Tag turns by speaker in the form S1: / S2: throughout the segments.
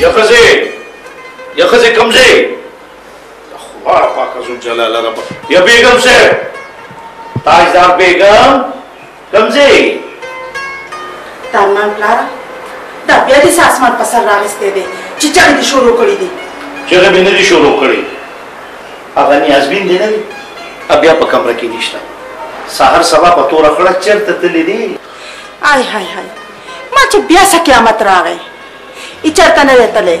S1: یا خزه یا خزه کمزه خدا پاک از جلال رب یا بیگم سے تاجدار بیگم کمزې.
S2: دارمان پلاره دا بیا دې څه اسمان په سر راغستی دی چې چغې دې شروع کړې دي.
S1: چغې مې نه دي شروع کړې هغه نیازبین دې نه دی بیا په کمره کې نشته سهار سبا په توره خړه چېرته تللی دی.
S2: آی های های ما چې بیا څه قیامت راغی ای چېرته نه دی تللی.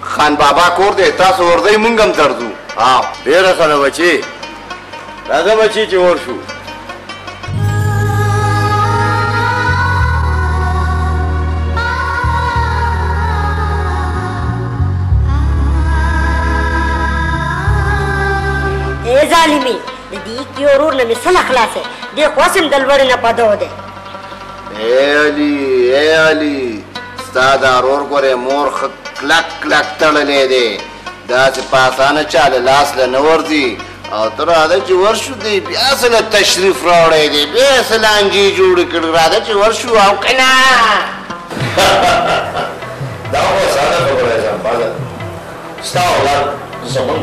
S3: خان بابا
S4: کور دی
S3: تاسو ورځئ مونږ هم درځو
S4: ها ډېره ښه ده بچې راځه بچې چې ورشو
S5: ای ظالمي د دې کې ورور نه مې سمه خلاصه دې خو سم د لوړې نه پدو دی
S3: اې علي اې علي ستا دا رور ګورې مور خ کلک کلک تړلې دی داسې په اسانه چا له لاس له نه ورځي او ته راځه چې ورشو دی بیا سره تشریف راوړی دی بیا سره لانجې جوړې کړي راځه چې ورشو او که نه
S1: دا خو اسانه خبره ده ستا اولاد زمونږ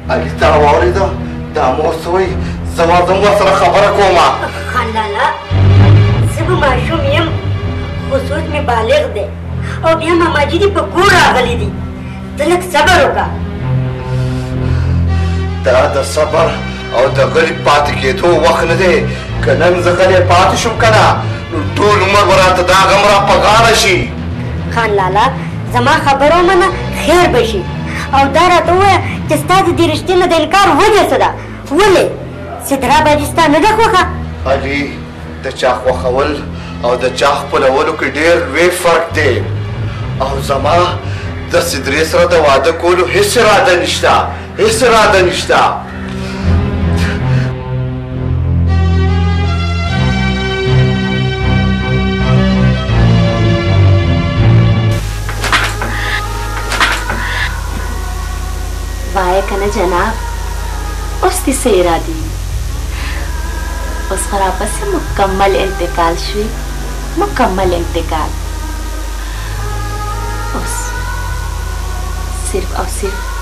S3: علي تا واورېده دا مور څه وایي زه ورځم ورسره خبره کوم
S5: خانلالا زه به ماشوم یم خو سوچ مې بالغ دی او بیا ماماجي دې په کور راغلی دي ته لږ صبر وکړه
S3: دا د صبر او د غریب پاتې کېدو وخت نه دی که نن زه غلی پاتې شم که نه نو ټول عمر به راته دا غم را په غاړه شي
S5: خان لالا زما خبره ومنه خیر به شي او دا راته ووایه چې ستا د دې رشتې نه د انکار وجه څه ده؟ ولې؟ سدرا باجي ستا نه ده خوښه؟
S3: علي، د چا خوښول او د چا خپلولو کې ډېر لوی فرق دی او زما د سدرې سره د واده کولو هېڅ اراده نشته. هیڅ اراده نشته
S6: وایه کنه جناب اوس دې څه ارادې وي اوس خو راپسې مکمل انتقال شوې مکمل انتقال اوس صرف او صرف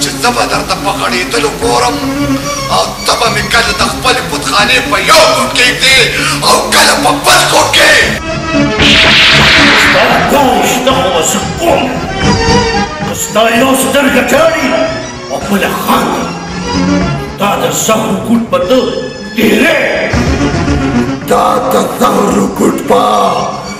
S6: چې زه
S3: به درته په غړېدلو ګورم او ته به مې کله د خپلې بتخانې په یو ګوټ کې ږدې او کله په بل ګوټ کې
S7: ستا ټول شته خو وسوب کوم که ستا یو سترګه چاړي او بله خاندي دا د زهرو ګوټ به ته ډېری
S3: دا د زهرو ګوټ
S7: به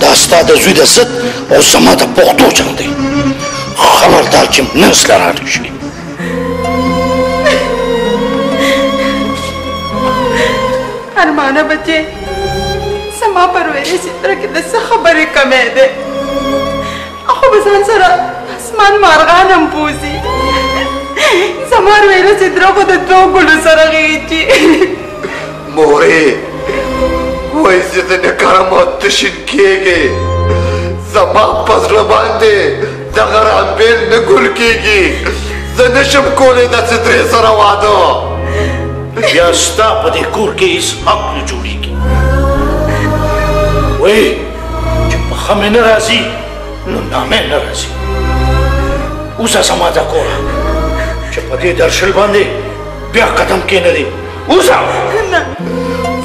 S2: دا
S7: ستا د زوی د ضد او زما د پښتو جنګ دی خبردار چې منځ له راډې شي
S2: ارمانه بچې زما پر ویلې ستر کې د څه خبرې کمې ده خو به ځان سره اسمان مارغان هم بوزي زما رویله ستر خو د دوه ګلو سره غېږي
S3: مورې وای زه د نکرمات تشین کېږې زما په زړه باندې دغه رامبېل نه ګل کېږي زه نشم کولی داسې درې سره واده
S7: بیا ستا په دې کور کې هېڅ حق نه جوړېږي وایي چې پخه مې نه راځي نو نامې نه راځي اوسه زما د کوره چې په دې درشل باندې بیا قدم کېنه دی اوسه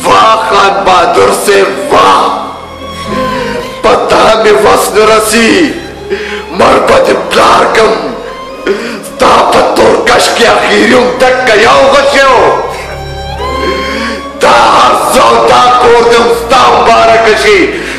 S3: واه خان بهادر صاحب واه
S2: په تا مې وس نه رسي مړ به دې پلار کم ستا په تور کش کې اخیري هم ټکه یو غشی و دا هر څه او دا کور دې هم ستا مبارک شي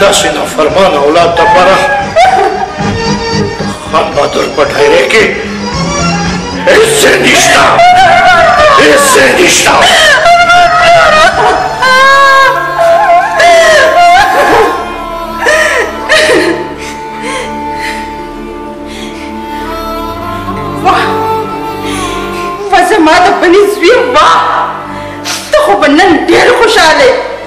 S7: داسې نافرمان اولاد دپاره خان بهادر په ډایرې کې هېڅ ځای نشته هېڅ ځای نشته
S2: زما د بني زوی واه ته خو به نن ډېر خوشحاله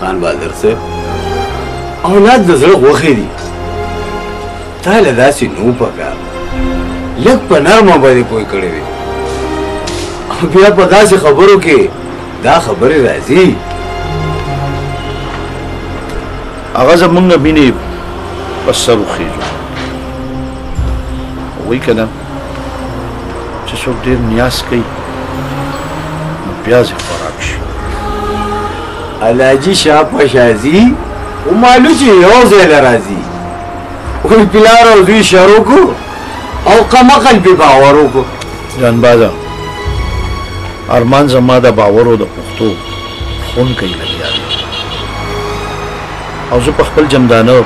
S2: خان
S4: بهادر صاحب اولاد د زړه غوښې دي تا له داسې نو پکار لږ په نرمه باندې پوه کړی وي او بیا په داسې خبرو کې دا خبرې راځي
S1: هغه زمونږ مینې په سر وخېژو وایي که نه چې څوک ډیر نیاز کوي نو پیاز یې خوراک شي
S4: علاجي شاه په شازي ومالو چې یو ځای له راځي وی پلار او دوی شروع کو او قمقل پې باور وکړو
S1: جان بازا ارمان زما د باورو د پښتو خون کوي لګیا دی او زه په خپل جمدانه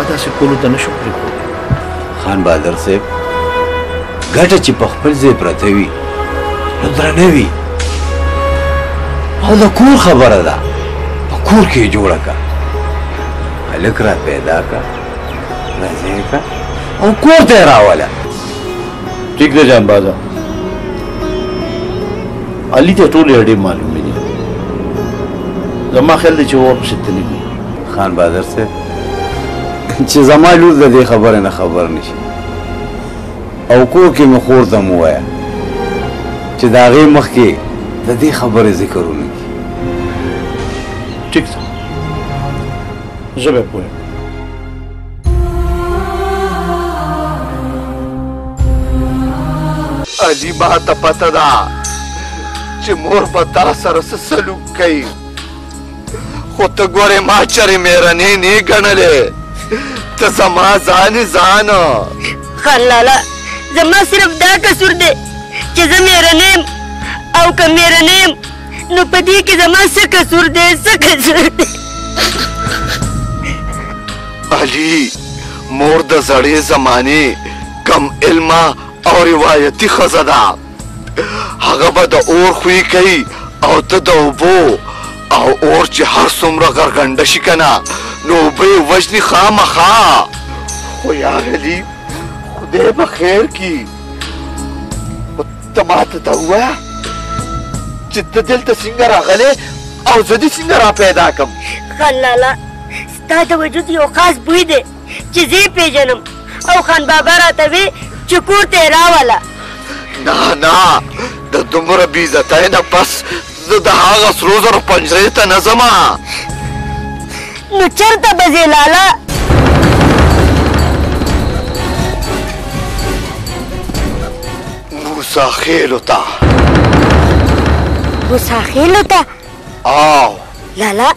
S1: ادا سه کولو ته نشم پریږدم
S4: خان بادر صاحب ګټه چې په خپل ځای پرته وي نو درنه وي او د کور خبره ده په کور کې یې جوړه کړه هلک را پیدا کړه راځی کړه او کور ته یې راوله
S1: ټیک ده جان بازا علي ته ټول اړې معلومې دي زما خیال دی چې اور پسې تللی وي
S4: خان بهادر صاحب چې زما لور د دې خبرې نه خبر نشي او کور کې مې خور ته مو وایه چې د هغې مخکې د دې خبرې ذکر ونه کړي
S1: ټیک ده زه به پوهېږم
S3: علي ما ته پته ده چې مور به تا سره څه سلوک کوي خو ته ګورې ما چرې مېرنې نه ګڼلې ته زما ځان ځان
S5: خان لالا زما صرف دا قصور دی چې زه مېرنې یم او که مېرنې یم نو په دې کې زما څه قصور دی څه قصور دی
S3: علي مور د زړې زمانې کم علمه او روایتي ښځه ده هغه به د اور خوی کوي او ته د اوبو او اور چې هر څومره غرغنډه شي که نه نو اوبه یې وژني خامخا خو یار علي خدای به خیر کړي ته ماته دا ووایه چې ته دلته څنګه راغلې او زه دې څنګه را پیدا کړم
S5: خان لالا ستا د وجود یو خاص بوی دی چې زه یې پېژنم او خان بابا راته وی چې کور ته یې راوله
S3: نه نه د دومره بې عزتۍ نه پس زه د هغه سرو زرو پنجرې ته نه ځم
S5: نو چرته به ځې لالا
S3: موسی خېلو ته
S5: موسی خېلو ته
S3: او
S5: لالا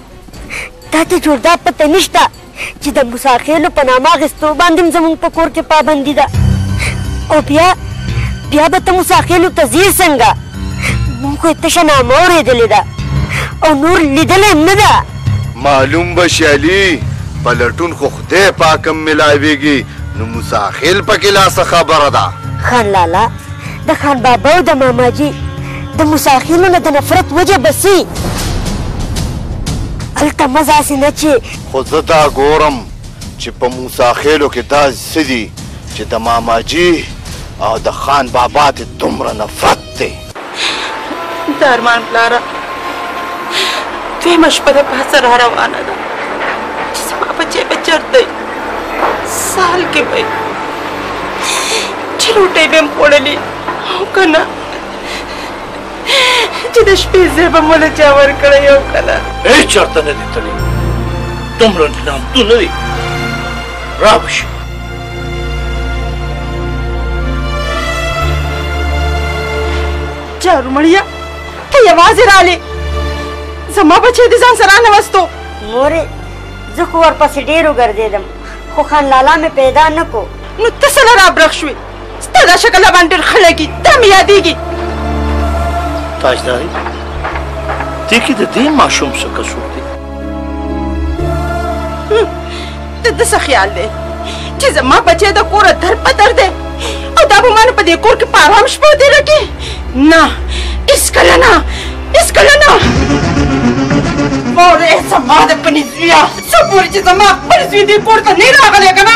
S5: تا ته جوړدا پته نشته چې د موسی خېلو په نامه اخیستو باندې هم زموږ په کور کې پابندي ده او بیا بیا به ته موسی خېلو ته ځې څنګه موږ خو یې تشه نامه اورېدلې ده او نور لیدلی هم نه ده
S3: معلوم به شي علي په لټون خو خدای پاک هم ملاویږي نو موسی خېل پکې لا څه خبره ده
S5: خان لالا د خان بابا او د ماماجي د موسی خېلو نه د نفرت وجه بسي هلته مه ځاسې نه چې
S3: خو زه دا ګورم چې په موسی خېلو کې دا څه دي چې د ماماجي او د خان بابا ته دومره نفرت دی
S2: د ارمان پلاره دویمه شپه د پاسه را روانه ده چې زما بچی به چرت دی سال کې به چې روټۍ به هم خوړلې او که نه چې د شپې ځای به مو له چا ورکړی او که نه
S1: هېڅ چېرته نه دی تللی دومره نامتو نه دی را به شي
S2: جارومړیه ته یوازې رالې زما بچی د ځان سره نه وستو
S5: مورې زه خو ورپسې ډېر وګرځېدم خو خان لالا مې پیدا نه کو
S2: نو ته څه له رابرخ شوې ستا دا شکل راباندې ډېر ښه لګي دا مې یادېږي
S1: تاجداري دې کې د دې ماشوم څه قصور دی
S2: د ده څه خیال دی چې زما بچی د کوره در په در دی او دا به ما نه په دې کور کې په ارام شپه تېره کړي نه هېڅکله نه هېڅکله نه مورې زما د پنځویا څه پورې چې زما خپل زوی دې کور ته نه راغلی که نه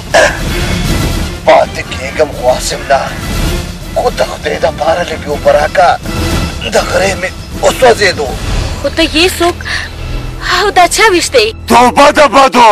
S3: پاتې کېږم خو هسم نه خو د خدای د پاره لږ یو براکه د غرې مې وسوځېدو
S8: خو ته یې څوک او دا چا ویشتې
S9: توبه د بدو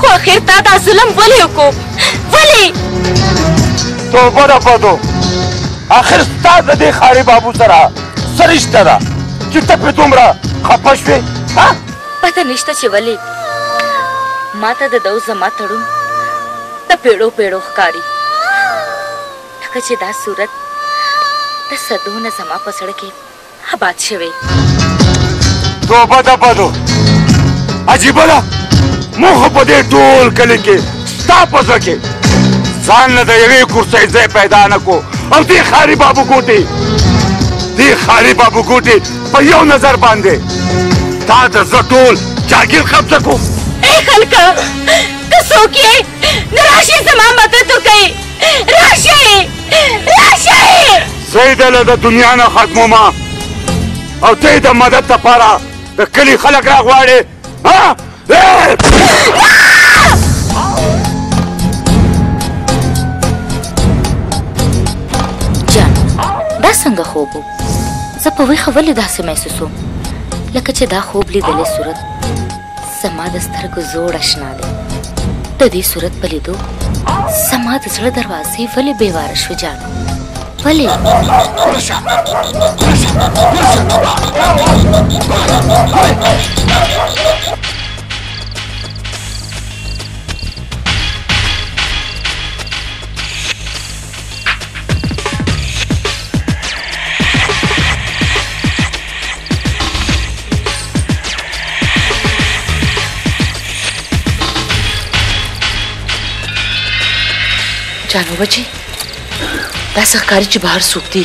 S8: خو اخر تا دا ظلم ولې وکړو ولې
S9: توبه ده پدو اخر ستا د دې خاري بابو سره څه رشته ده چې ته پرې دومره خفه شوې
S8: پته نشته چې ولې ما ته د دو زما تړون د پیړو پیړو ښکاري لکه چې دا صورت د صدونه زما په زړه کې اباد شوی.
S9: توبه ده بدو عجیبه ده موږ خو په دې ټول کلي کې ستا په زړه کې ځان له د یوې کرسۍ ځای پیدا نه کو او دې ښاري بابو ګوټې دې ښاري بابو ګوټې په یو نظر باندې تا د زړه ټول جاګیر قبضه کو
S8: ای خلکه که څوک یې نه راشي زما مدد وکړئ راشي راشي
S9: زه د له د دنیا نه ختموم او ته د مدد لپاره د کلي خلک راغواړې
S8: جان دا څنګه خوب و زه په ویښه ولې داسې محسوسوم لکه چې دا خوب لیدلی صورت زما د سترګو زوړ اشنا دی د دې صورت په لیدو زما د زړه دروازې ولې بې واره شوې جانو ولې ورشه ورشه ورشه جانو بچي دا څه ښکاري چې بهر څوک دي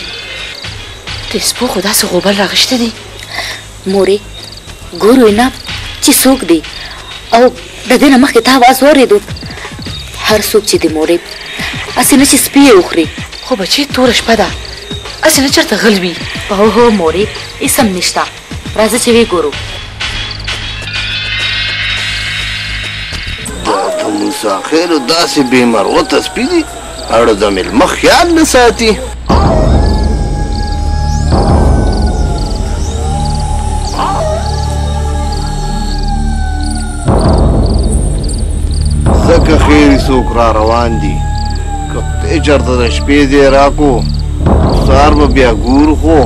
S8: د سپو خو داسې غوبل راغشته دي مورې! ګورو يې نه چې څوک دی او د دې نه مخکې تا اواز واورېدو؟ هر څوک چې دی مورې! هسې نه چې سپی يې وخوري. خو بچيه توره شپه ده هسې نه چېرته غل وي. هو هو مورې! هېڅ هم نشته راځه چې ويې ګورو.
S3: دا د موسی خېلو داسې بې مروته سپی دی. اړ د مېلمه خیال نه ساتي. ځکه خېري څوک را روان دي که خدای چرته د شپې ځای راکو سهار به بیا ګورو خو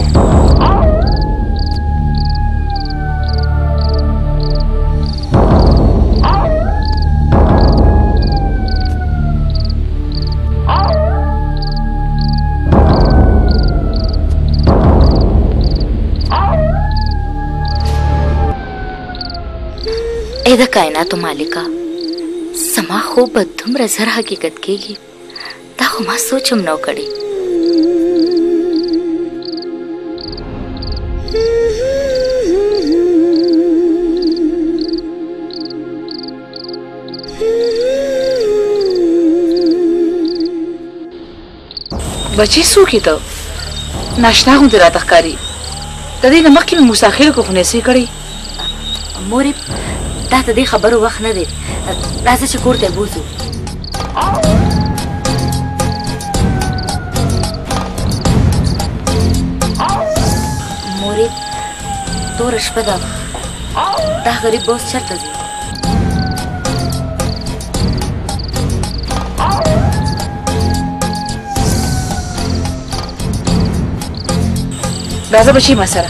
S8: اې د کائناتو مالکه زما خوب به دومره زر حقیقت کېږي دا خو ما سوچ هم نو کړی
S10: بچی سو کی ته ناشنا غوندې راته ښکاري د دې نه مخکې مې موسی خېل کو خنیسي کړی
S8: مورې دا ته دې خبرو وخت نه دی راځه چې کور ته بوزو مورې توره شپه ده دا غریب بوس چرته ځي
S10: راځه بچی ما سره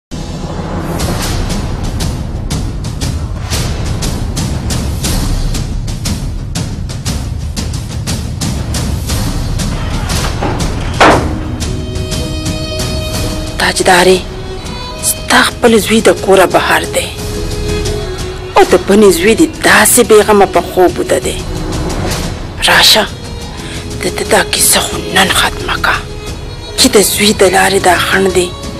S2: تاجدارې ستا خپل زوی د کوره بهر دی او د بنې زوی دې داسې بېغمه په خوب وده دی راشه د ده دا کیسه خو نن ختمه که چې د زوی د لارې دا خڼ دی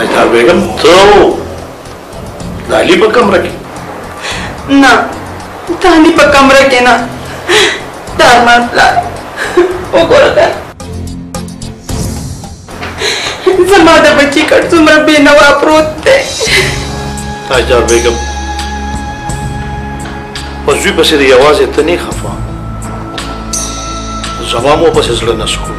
S2: اجدار بیګم ته او د
S1: علي په کمره کې
S2: نه د علي په کمره کې نه د ارمان پلار وګوره ده زما د بچي کټ څومره بې نوا پروت دی
S1: اجدار بیګم په زوی پسې د یوازې ته نه خفه زما مو پسې زړه نه سکون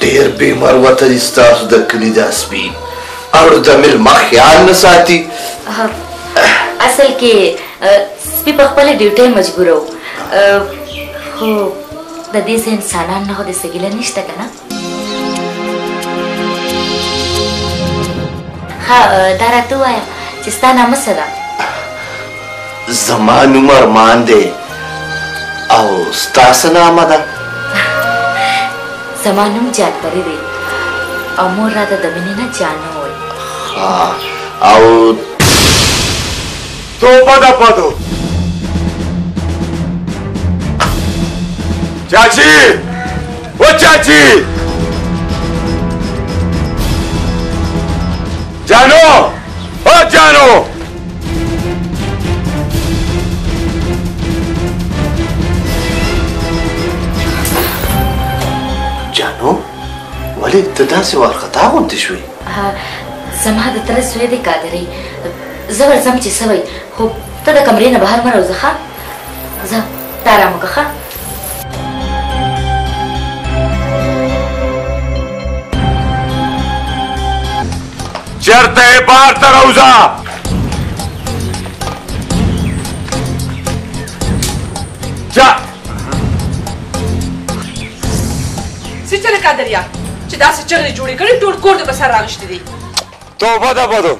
S3: ډیر بی مروته دی ستاسو د کلی دا سپی اړو د ملما خیال نه ساتي
S8: اصل کې سپی په خپل ډیوټي مجبور وو خو د دې ځای انسانان نه خو د سګیله نشته که نه ښه دا راته ووایه چې ستا نامه څه ده
S3: زما نوم ارمان دی او ستاسو نامه ده
S8: زما نوم جعفري دی او مور راته د مینې نه جانه وایي
S3: او
S9: توبه ده پدو چاچی و چاچی جانو او جانو
S3: جانو ولې ته داسې وارخطا غوندې شوې
S8: زما د تره زوی دی قادري زه ورځم چې سوی خو ته د کمرې نه بهر مه راوځه ښه ځه ته ارام وکړه ښه
S9: چرته بار ته روزا
S10: چا سچره قادریا چې دا سچره جوړې کړې ټول کور د بسر راغشتې دي
S9: توبه ده بدو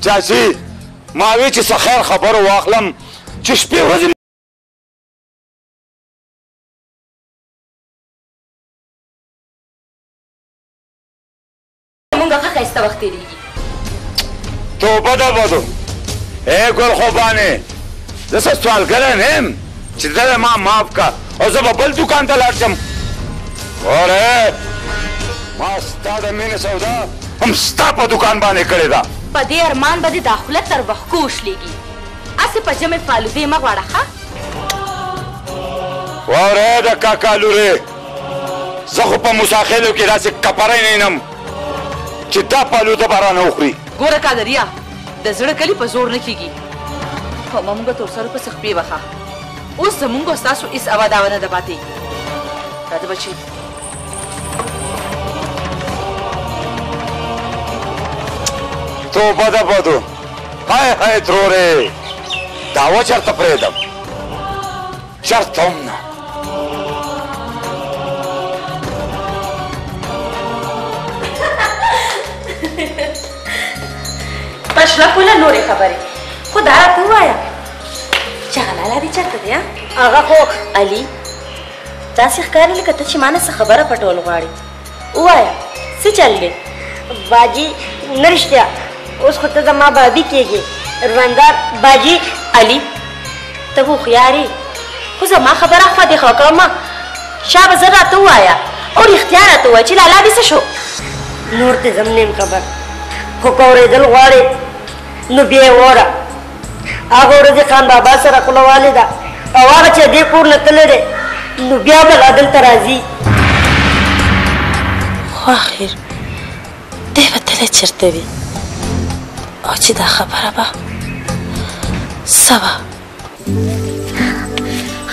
S9: چاچی ما وی چې څه خیر خبرو واخلم چې شپې ورځې
S8: مونږ ښه خسته وخت تیریږي
S9: توبه ده بدو اے ګل خوبانه زه څه سوالګر نه یم چې دا ما معاف کا او زه به بل دکان ته لاړ شم وره ما ستا د مینې سودا هم ستا په دکان باندې کړې ده
S8: په دې ارمان به دې دا خوله تر وښکو وشلېږي هسې په ژمې فالودې مه غواړه ښه.
S9: واورئ د کاکا لورې زه خو په موساخېلو کې داسې کپری نه وینم چې دا فالوده به رانه وخوري.
S10: ګوره قادريه د زړه کلي په زور نه کېږي خو موږ تورسرو پسې خپې وخه اوس زموږ او ستاسو هېڅ اوا داوا نه ده پاتې دا د بچي
S9: توبه ده بدو هی هی تروره دا و چرته پرېدم چرته هم نه
S11: پښله کوله نورې خبرې خو دا راته ووایه چې هغه لالا دې چېرته دی هغه خو علي داسې ښکاري لکه ته چې ما نه څه خبره پټول غواړې ووایه څه چل دی
S5: باجی نه رښتیا اوس خو ته زما بابي کېږې رواندار باجی
S11: علي ته هوښیار یې خو زما خبره خو دې ښه کومه شابه زر راته ووایه او رښتیا راته ووایه چې لالا دې څه شو
S5: نور دې زم نیم خبر خو که اورېدل غواړې نو بیا یې وره هغه ورځې خان بابا سره خوله والې ده او هغه چې دې کور نه تللی دی نو بیا به لا دلته راځي
S11: خو اخر دی به تللی چېرته وي او چې دا خبره به سبا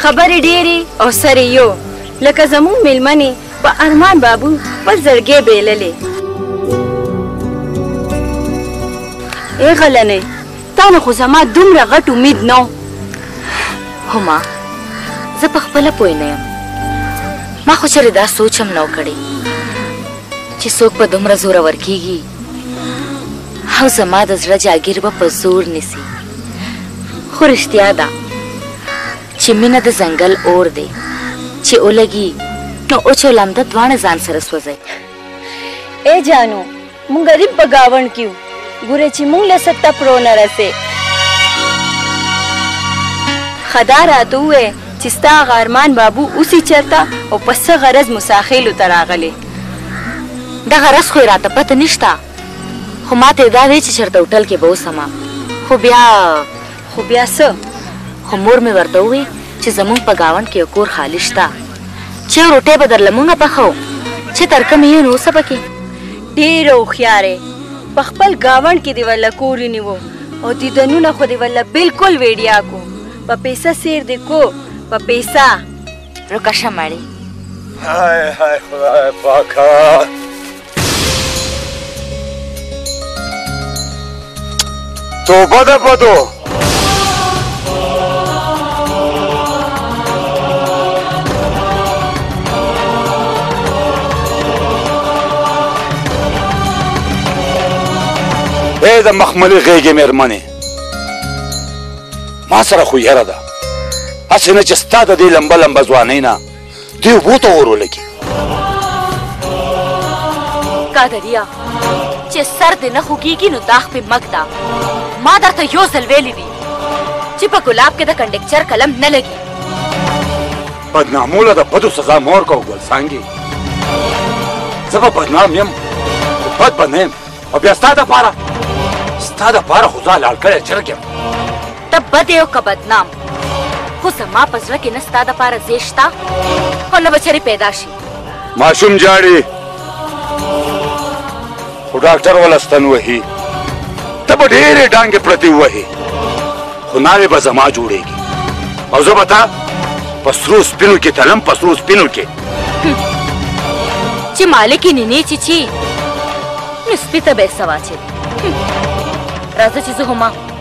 S12: خبرې ډېرې او سرې یو لکه زموږ میلمنې په ارمان بابو خپل زړګی بیللی. ای غلنۍ تا نه خو زما دومره غټ امید نه و.
S8: هما زه په خپله پوه نه یم ما خو چېرې دا سوچ هم نه و کړی چې څوک په دومره زوره ورکیږي او زما د زړه جاګیر به په زور نیسي خو رښتیا ده چې مینه د ځنګل اور دی چې ولګي نو اوچ او لمده دواړه ځان سره سوځي
S12: اے جانو مونږ غریب په گاون کیو ګوره چې مونږ له ستا پرو نه رسې خدا راته وې چې ستا غارمان بابو اوسې چرته او په څه غرض مساخیلو ته راغلې
S8: د غرض خو راته پته نشته خو ماته دا وې چې چرته هوټل کې به اوسم خو بیا
S12: خو بیا څه؟
S8: خو مور مې ورته ووی چې زموږ په ګاونډ کې یو کور خالي شته چې یو روټۍ به در له موږه پخوو چې تر کومې یې نو اوسه پکې
S12: ډېره هوښیارې په خپل ګاونډ کې دې ورله کور ونیوو او دیدنونه خو دې ورله بلکل ویډیا کو په پیسه سیر دې کو په پیسه روکه شه
S9: مړې هاي هاي خدای پاکه توبه ده بدو ای د مخملي غېږې مېرمنې ما سره خو یره ده هسې نه چې ستا د دې لمبه لمبه ځوانۍ نه دی وو ته اور ولګي
S13: قادریا چې سر دې نه خوږیږي نو داغ په مګ دا ما درته یو ځل ویلي دي چې په ګلاب کې د کنډکچر قلم نه لګي
S9: بدنامو له د بدو سزا مور کو ګل سانګي زه به بدنام یم خو بد به نه یم او بیا ستا دپاره ستا دپاره خو زه حلال کړی چرګ یم
S13: ته بد یې او که بدنام خو زما په زړه کې نه ستا دپاره ځای شته او نه به چېرې پیدا شي
S9: ماشوم ژاړي خو ډاکټر وله ستن وهي ته به ډېرې ډانګې پرتې ووهې خو ناوې به زما جوړېږي او زه به تا په سرو سپینو کې تلم په سرو سپینو کې
S13: چې مالک یې نینې چې چی نو سپي ته به یې څه واچوي راځه چې زه هما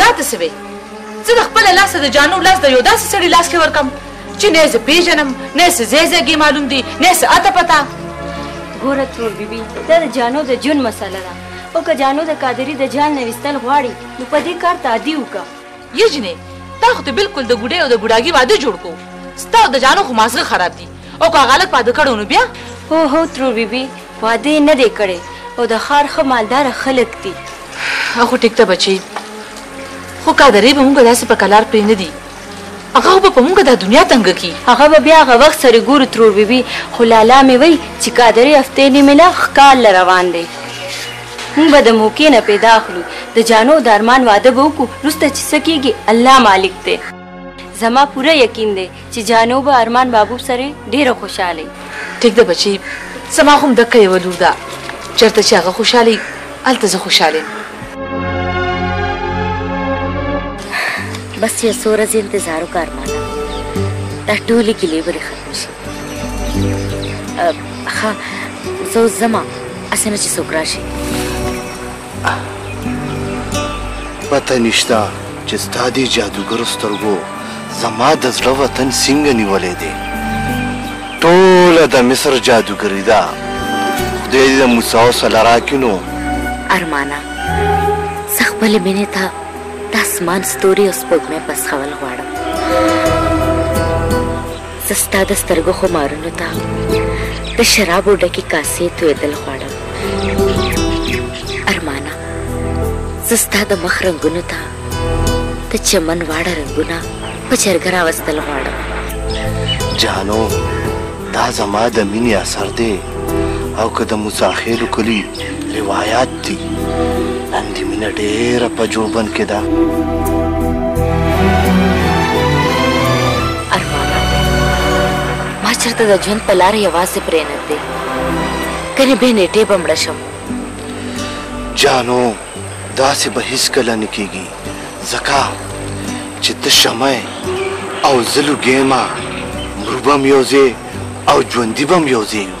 S10: دا ته څه وې زه د خپل لاسه د جانو لاس د یو داسې سړي لاس کې ورکم چې نه زه پیژنم نه څه ځای ځای معلوم دی نه څه اته پته
S12: ګوره تور بیبي دا د جانو د جون مسله ده او که جانو د قادری د جان نه وستل غواړي نو په دې کار ته عادي وکړه
S10: یجنې تا خو ته بالکل د ګډې او د ګډاګي واده جوړ کو ستا د جانو خو مازغه خراب دي او که غلط واده کړو نو بیا
S12: هو هو ترور بیبي واده یې نه دی کړی او د ښار ښه مالداره خلک دي
S10: هغه ټیک ده بچي خو قادرې به موږ داسې په کلار پرې نه دي هغه به په موږ د دنیا تنګ کی
S12: هغه به بیا هغه وخت سره ګورو ترور بیبي خو لالا مې وای چې قادرې هفته نیمه لا ښکار له روان دی موږ به د موقع نه پیدا اخلو د جانو د ارمان واده به وکړو وروسته چې څه کیږي الله مالک دی زما پوره یقین دی چې جانو به ارمان بابو سره ډېره خوشحاله وي
S10: ټیک ده بچي زما هم دکه یوه لور ده چېرته چې هغه خوشحاله وي هلته زه خوشحاله یم
S8: بس یو څو ورځې انتظار وکړه ارمانه دا ټولې ګیلې به دې ختمې شي ښه زه اوس ځم هسې نه چې څوک راشي
S3: پته نشته چې ستا دې جادوګرو سترګو زما د زړه وطن څنګه نیولی دی ټوله د مصر جادوګري ده خدای دې د موسی او سله راکړي نو
S8: ارمانه زه خپلې مینې ته د اسمان ستوري او سپوږمۍ پسخول غواړم زه ستا د سترګو خمارونو ته د شرابو ډکې کاسې تویدل غواړم ارمانه زه ستا د مخ رنګونو ته د چمن واړه رنګونه په جرګه راوستل غواړم
S3: جانو دا زما د مینې اثر دی او که د موسی خېلو کلي روایات دي نن دې مینه ډېره په جوبن کې ده
S8: ارمانه ما چېرته د ژوند په لاره یوازې پرېنږدې کنې بې نېټې به مړه شم
S3: جانو داسې به هیڅکله نه کېږي ځکه چې ته شمع او زه لوګی یم مړو به هم یو ځای او ژوندي به هم یو ځای یو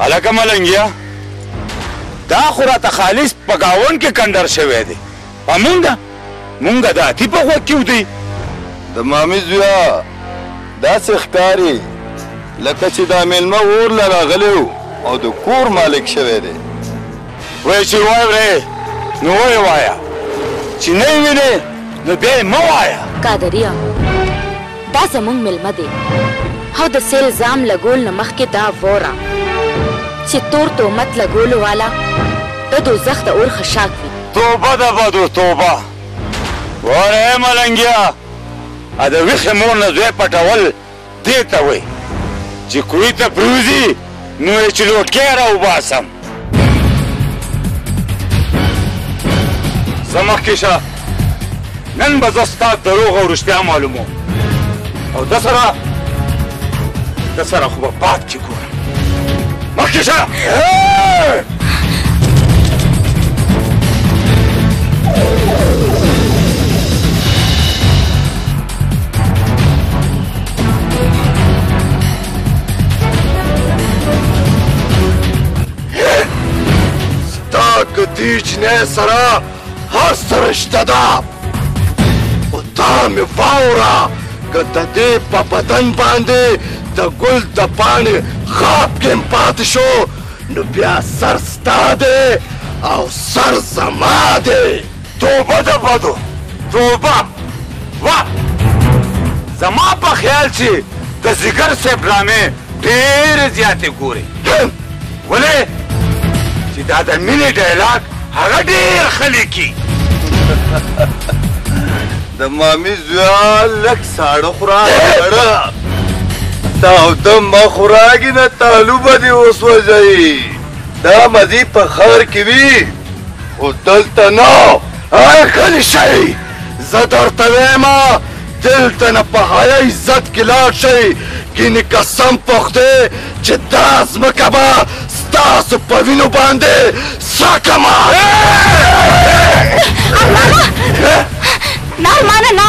S9: هلکه ملنګیه دا خو راته خالص په ګاونډ کې کنډر شوی دی په مونږه مونږه د اتي په غوږ کې ودی
S13: د مامي زویا داسې ښکاري لکه چې دا میلمه اور له راغلی او د کور مالک شوی دی
S9: وایي چې واورې نو وایې وایه چې نه یې وینې نو بیا یې مه وایه
S8: قادریا دا زموږ مېلمه دی او د سېل زام لګول نه مخکې دا ووره چې تور تهمت لګولو والا د دوزخ د اور خشاک وي.
S9: توبه د بدو توبه! واره ای ملنګیا د ویښې مور نه زوی پټول دې ته وایي چې کوهي ته پریوځي نو یې چې لوټکی راوباسم زه مخکې شه نن به زه ستا دروغ او رښتیا معلوموم او ده سره ده سره خو به باد کې ګورم مخکې شه
S3: هیچ نه سره هر سره شته ده خو دا مې واوره که د دې په بدن باندې د ګل د پاڼې خواب کې پاتې شو نو بیا سر ستا دی او سر زما دی
S9: توبه د بدو توبه وه زما په خیال چې د ځیګر صاحب ډرامې ډېرې زیاتې ګورې ولې چې دا د مینې ډایلاګ هغه ډېر ښه لیکي
S13: د مامي زویا لږ ساړه خوره ساړه تاوده مه خوراګي نه تالو به دې وسوځوي دا مزي په ښار کې وي خو دلته نو
S3: هر غلي شئ، زه درته وایم دلته نه په حیا عزت کې لاړ شئ، ګینې قسم په خدای چې دا ځمکه به ستاسو په وینو باندې سره
S12: کړم. ارمانه!
S9: ارمانه! نه ارمانه نه!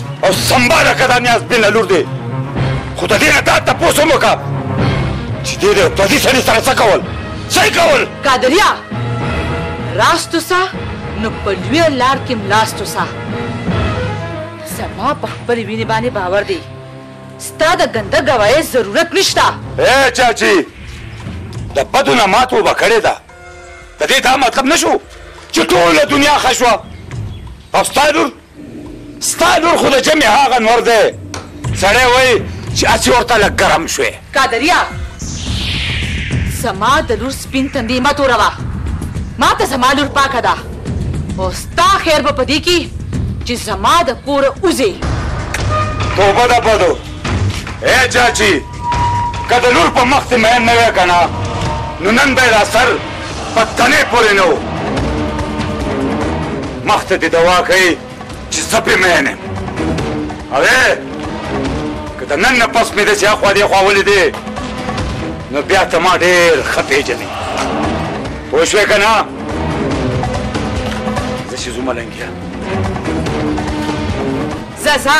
S9: او سمباله که دا نیاز بنه لور دی خو د دې نه دا تپوس هم وکړه چې دې د پردي سړي سره څه کول څه یې کول
S10: قادریا راستو سه نو په لویه لار کې ملاستو سه زما په خپل وینې باندې باور دی ستا د ګنده ګواهۍ ضرورت نشته
S9: ای چاچی د بدو نه مات وبه کړې ده د دې دا مطلب نه شو چې ټوله دنیا ښه شوه او ستا لور ستا لور خو د جمعې هغه نور دی سړی وایي چې هسې ورته لږ ګرم شوی
S10: قادریا زما د لور سپین تندی مه توروه ما ته زما لور پاکه ده او ستا خیر به په دې کې چې زما د کوره وځې
S9: توبه ده بدو اے چاچی که د لور په مخ ته مین نه وې کنه نو نن به دا سر په تنې پورې نه و مخ ته دې دوا کوي چې زه پې مین یم اوې که د نن نه پس مې د چې اخوا دې خوا ولیدې نو بیا ته ما ډېر ښه پېژنې پوه شوې که نه زه چې ځو ملنګیا
S10: ځه ځه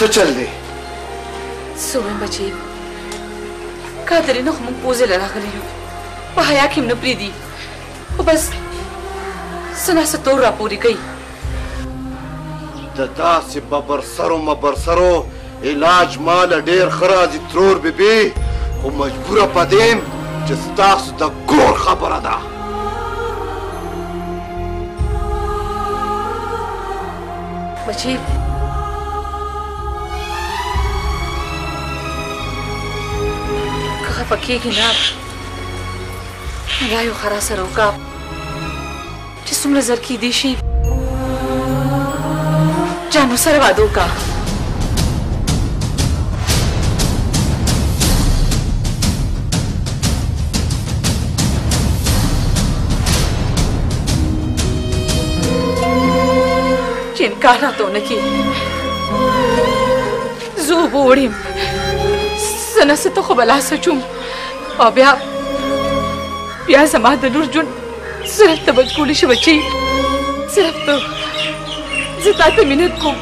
S3: څه چل دی
S10: څه وایم بچی کاترینه خو موږ پوزې له راغلي یو په حیا کې هم نه پرېږدي خو بس څه ناڅه تور راپورې کوي
S3: د داسې ببرسرو مبرسرو علاج ماله ډېر ښه راځي ترور بي بي خو مجبوره په دې یم چې ستاسو د کور خبره ده
S10: بچي که خفه کېږي نه وایو خرا سره وکړه چې څومره زر کېدی شي جانو سره واده وکړه چې انکار راته ونه کړي زه اوبه وړیم څه نه څه ته خو به لاس اچوم او بیا بیا زما د لور ژوند صرف ته بچ کولی شي بچي صرف ته زه تا ته مینت کوم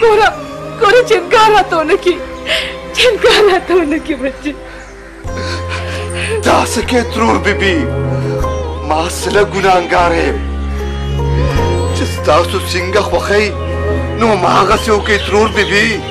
S10: ګوره ګوره چې انکار راته ونه کړي چې انکار راته ونه کړي بچي
S3: دا څه کې ترور بیبي ما سره ګناهګار یم چې ستاسو څنګه خوښئ نو ما هغسې وکړئ ترور بیبي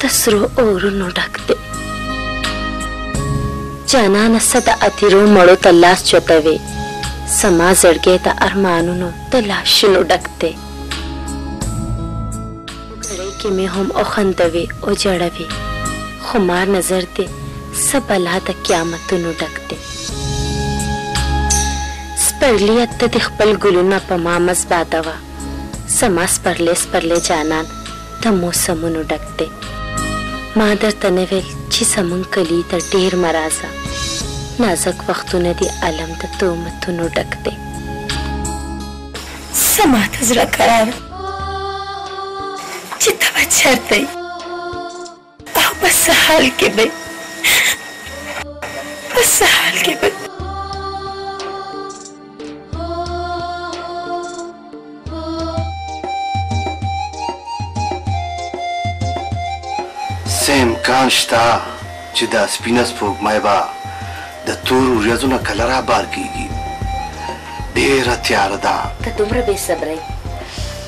S6: د سرو اورونو ډک دی جانانه څه د اتیرو مړو ته لاس چوتوې زما زړګی د ارمانونو د لاشونو ډک دی ګړۍ کې مې هم وخندوې او جړوې خمار نظر دې څه بلا د قیامتونو ډک دی سپرلیه ته د خپل ګلونه په ما مزباده وه زما سپرلی سپرلی جانان د موسمونو ډک دی ما درته نه ویل چی زمونږ کلی ته ډیر مه راځه نازک وختونه دی علم د تهمتونو ډک دی.
S14: زما د زړه قراره چی ته به چرته یی. دا په څه حال کې دی په څه حال کې دی
S3: څه امکان شته چې دا سپینه سپوږمۍ به د تورو ورځو نه کله را بار کیږي ډېره تیاره ده
S6: ته دومره بې صبره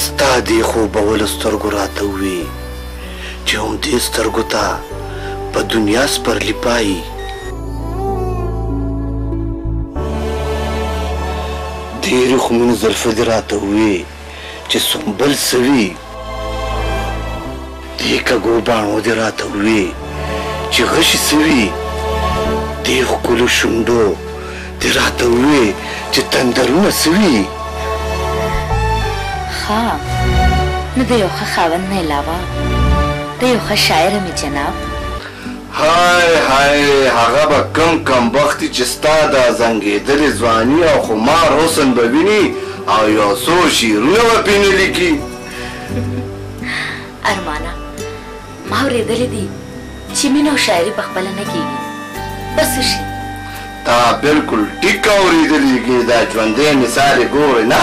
S3: ستا دې خوبولو سترګو راته ووې چې همدې سترګو ته په دنیا سپرلي پايي. دې ریخمونو زلفو دې راته ووې چې سنبل سوي. دې کږو باڼو دې راته ووې چې غشي سوي دې ښکلو شونډو دې راته ووې چې تندرونه سوي.
S6: ښا نو د یو ښه خاوند نه علاوه د یو ښه شاعر مې جناب.
S3: های های هغه به کوم کمبختی چې ستا دا زنګیدلې ځواني او خمار حسن به ویني او یو څو شعرونه به پینه لیکي.
S6: ارمانه ما اورېدلې دي چې مینه او شاعري په خپله نه کېږي بس شي
S3: تا بالکل ټیک اورېدلي کې دا ژوندی مثال یې ګورې نه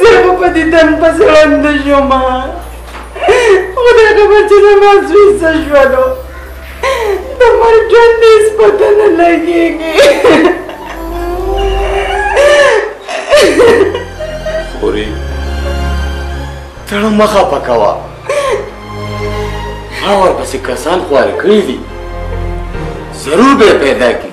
S15: زه
S2: به په دې تن پسې ړنګ شوم خو دا خبر چې د ما زوی څه شولو د مرګ ژوند مې هېڅ پته نه لګېږي
S4: خورې تړه مه خفه کوه ما ورپسې کسان خواره کړي دي ضرور به پیدا
S2: کړي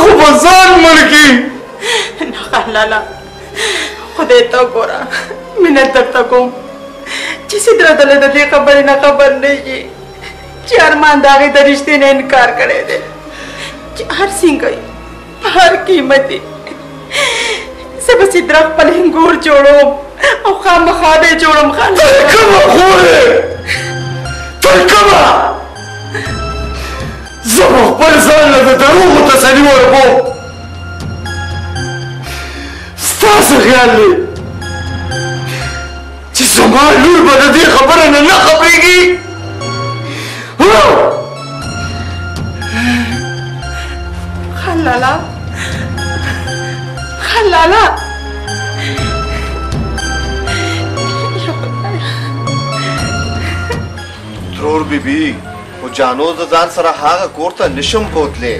S4: خو به ځان مړ کړي
S2: نه خان لالا خدای ته ګوره منت درته کوم چې سدره د له دې خبرې نه خبر نه یي چې ارمان د هغې د رښتې نه انکار کړی دی چې هر څنګه په هر قیمت زه به سیدرا خپل هنګور جوړوم او خامخا به یې جوړوم خان تر
S4: کومه پورې تر کومه زه به خپل ځان له د دروغو تسلي ورکوم ستاسو خیال دی چې زما لور به د دې خبره نه نه خبرېږي
S2: خان لالا خان لالا
S3: ترور بیبي خو جانو د ځان سره هغه کور ته نشم بوتلی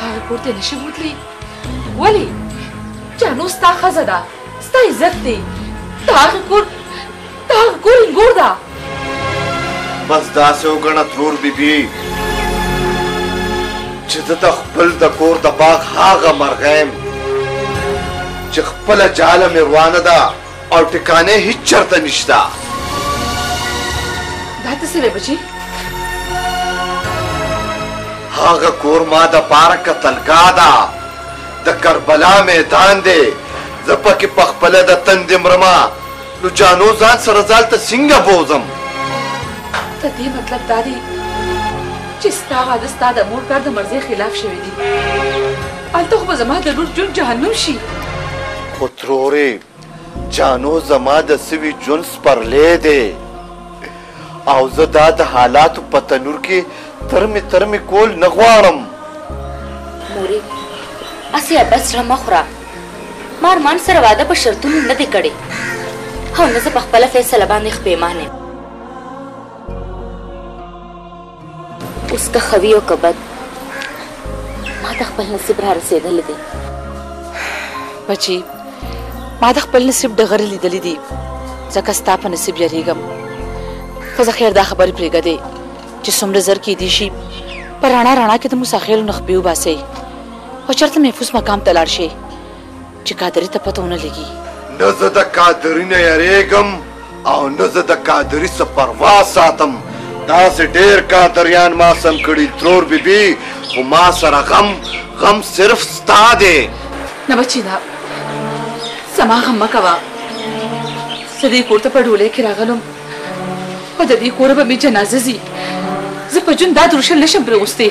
S10: هغه کور ته نشي بوتلی ولې جانو ستا ښځه ده ستا عزت دی د هغه کور د هغه کور انګور ده
S3: بس داسې وګڼه ترور بیبي چې زه د خپل د کور د باغ هغه مرغه یم چې خپله جاله مې روانه ده او ټکانې هیڅ چرته نشته
S10: دا ته څه بچي
S3: هغه کور ما د پاره کتلګا ده د کربلا میدان دی زه پکې په خپله د تندې مرمه نو جانو ځان سره ځال ته څنګه بوزم
S10: د دې مطلب دا دی چې ستا واده ستا د مور کار د مرضۍ خلاف شوی دی هلته خو به زما د لور ژوند جهنم شي
S3: خو ترورې جانو زما د سوي ژوند سپرلی دی او زه دا د حالاتو په تنور کي ترمي ترمي کول نه غواړم.
S8: موري اسي عبث زړه مه خوره ما ارمان سره واده په شرطونو نه دی کړي او نه زه په خپله فيصله باندي خپيمان يم. اوس ته ښه وي او که بد ما ته خپل نصیب را رسېدلی دی
S10: بچي ما د خپل نصیب ډغرې لیدلې دي ځکه ستا په نصیب یریږم خو زه خیر دا خبرې پرېږه دی چې څومره زر کې دي شي په رڼا رڼا کې د مساخیلو نخبې وباسئ خو چرته محفوظ مقام ته لاړ شئ چې قادري ته پته ونه لګي
S3: نه زه د قادري نه یریږم او نه زه د قادري څه پروا ساتم تاسو ډیر قادریان ما سم کړی ترور بیبي خو ما سره غم غم صرف ستا دی
S10: نه بچی دا سما غم مکوا سدی کور ته په ډولې کې راغلم او د دې کور به می جنازه زی زه په جون دا درشل نشم
S2: پرې وستې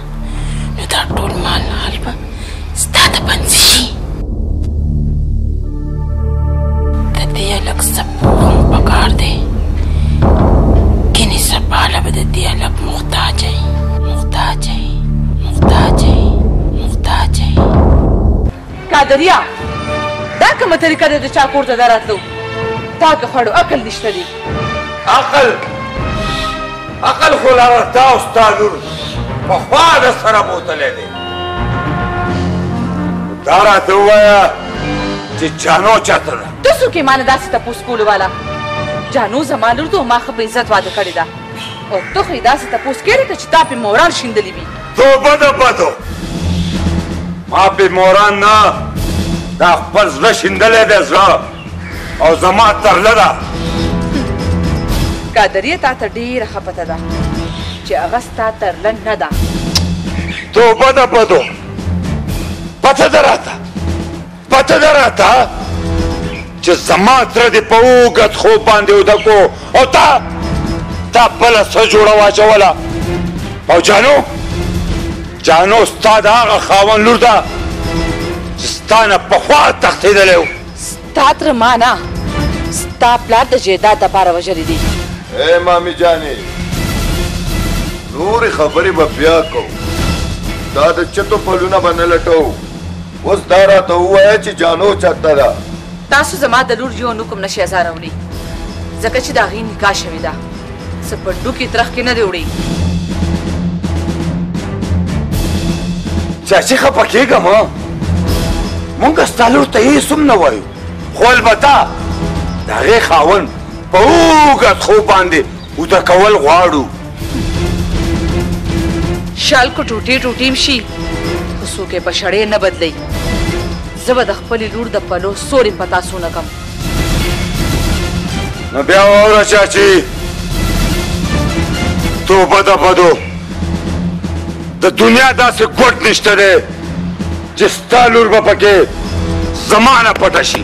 S2: نو دا ټول مال حال به ستا د پنځه شي د دې هلک سب هم پکار دی ګینې سبا له به د دې هلک محتاج یې محتاج یې محتاج یې محتاج یې
S10: قادريه دا کومه طريقه ده د چا کور ته د راتلو پاکه خوړو عقل نشته دي
S9: عقل عقل خو لاره تا او ستا لور پخوا د سره بوتلی دی دا راته ووایه چې جانو چاته ده
S10: ته څوک یې ما نه داسې تپوس کولو والا جانو زما لور ده او ما ښه په عزت واده کړې ده او ته خو یې داسې تپوس کړې که چې تا پې مورال شیندلی وي
S9: توبه د بدو ما په موران نه دا خپل زړه شیندلی دی زړه او زما ترله ده
S10: قادریه تا ته ډېره ښه پته ده چې هغه ستا ترله نه ده
S9: توبه د بدو پته ده راته پته ده راته چې زما تره دې په اوږد خوب باندې اوده کو او تا تا بله څه جوړه واچوله او جانو جانو ستا د هغه خاوند لور ده چې ستا نه پخوا تښتېدلی و
S10: ستا تره ما نه ستا پلار د جیداد دپاره وژلی دی
S3: ای مامي جانې نورې خبرې به بیا کوو دا د چتو پلونه به نه لټوو اوس دا راته ووایه چې جانو چرته ده
S10: تاسو زما د لور یو نوکم نشي ازارولی ځکه چې د هغې نکاح شوې ده څه په ډوکې ترخ کې نه دی وړی
S9: چاچي خفه کېږه ما مونږ ستا لور ته هېڅ هم نه وایو خو البته د هغې خاوند په اوږد خوب باندې اوده کول غواړو.
S10: شال که ټوټې ټوټې هم شي، خو څوک یې په شړۍ نه بدلوي. زه به د خپلې لور د پلو سوری په تاسو نه کړم.
S9: نو بیا واوره چاچي، توبه د بدو! د دنیا داسې ګوټ نشته دی چې ستا لور به پکې
S16: زما نه پټه شي.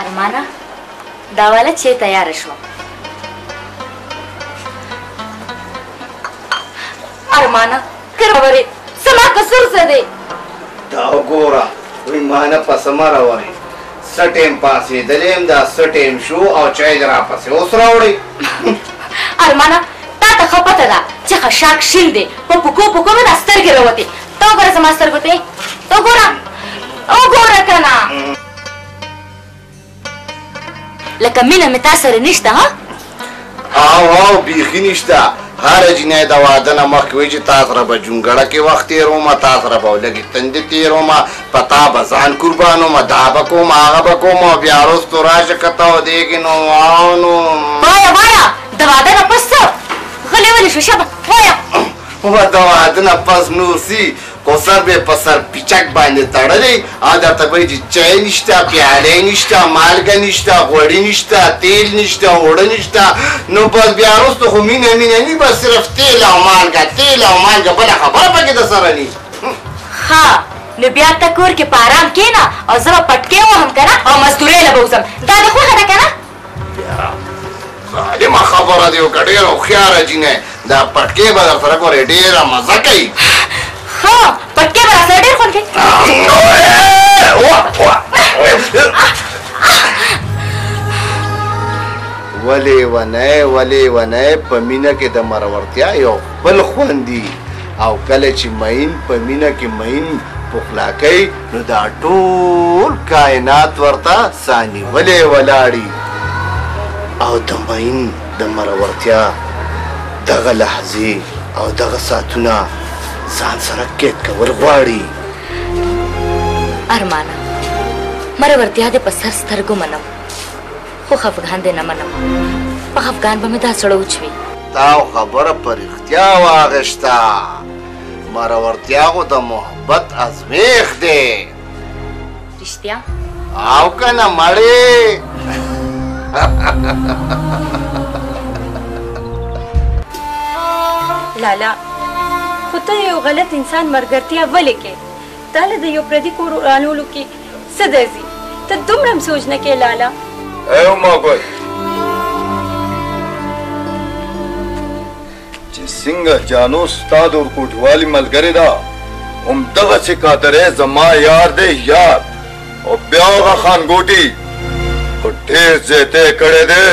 S8: ارمانه دا والا چې تیار شو
S17: ارمانه کروري سما قصور څه دی
S3: دا وګوره وی مانه پسما راوړي سټیم پاسې دلیم دا سټیم شو او چای را پسې اوس راوړي
S17: ارمانه تا ته خپته ده چې خشاک شیل دی په پکو پکو مې سترګې راوتی ته وګوره زما سترګو ته وګوره وګوره کنه
S8: لکه مینه مې تا سره نشته ها
S3: او او بیخي نشته هره جنۍ د واده نه مخکې وایي چې تا سره به جونګړه کې وخت تېروم تا سره به لږې تندې تېروم په تا به ځان قربان وم دا به کوم هغه به کوم او بیا وروستو راشه که ته ودېږې نو واو نو
S17: وایه وایه د واده نه پس څه غلې ولې شو شه به
S3: وایه وه د واده نه پس نور سی خو سر به یې په سر پیچک باندې تړلی او درته به یې چې چای نشته، پیالی نشته، مالګه نشته، غوړي نشته، تیل نشته، اوړه نشته نو بس بیا وروسته خو مینه مینه نی بس صرف تیل او مالګه، تیل او مالګه بله خبره پکې درسره نی.
S17: ښه نو بیا ته کور کې په ارام کینه او زه به پټکی وهم کنه او مزدورۍ له به وځم دا دې خوښه ده کنه؟
S3: یاره ظالمه خبره دی وکړه ډېره هوښیاره جینۍ دا پټکی به در سره ګورې ډېره مزه کوي
S17: ها پټکی به راسره ډېر خوند کوي
S3: ولې ونه ولې ونه په مینه کې د مرورتیا یو بل خوندي او کله چې مین په مینه کې مین پخلاکۍ نو دا ټول کائنات ورته سانیولې ولاړی او د مین د مرورتیا دغه لحظه او دغه ساتونه ځان سره کېد کول غواړي
S8: ارمانه مرورتیا دې په سر سترګو منم خو خفګان دې نه منم په خفګان به مې دا سړه وچوي
S3: تا خبره په رښتیا واغشته مرورتیا خو د محبت ازمیښت دی
S8: رښتیا
S3: او که نه مړې
S17: لالا خو ته یو غلط انسان مرګرتیا ولې کې تا له د یو پردي کور ورانولو کې څه درځي ته دومره هم سوچ نه کې لالا
S16: ای ما ګل چې څنګه جانو ستا د ورکوټوالي ملګری ده همدغسې کاتری زما یار دی یار او بیا هغه خانګوټي خو ډېر زیاتی کړی دی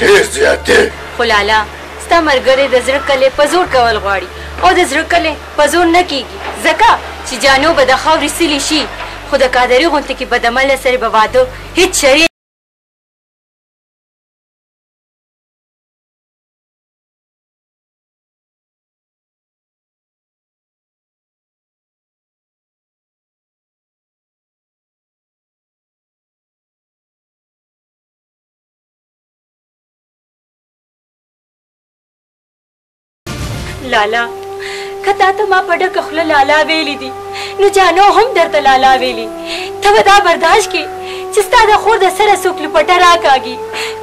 S16: ډېر زیاتی
S17: خو لالا ستا ملګری د زړه کلی په زور کول غواړي او د زړه کلی په زور نه کېږي ځکه چې جانو به د خاورې سیلی شي خو د کاتري غونته کې بدعمله سره به واده هېڅ شرعي لالا که تا ته ما په ډکه خوله لالا ویلي دي نو جانو هم درته لالا ویلي ته به دا برداشت کې چې ستا د خور د سره څوک لپټه راکاږي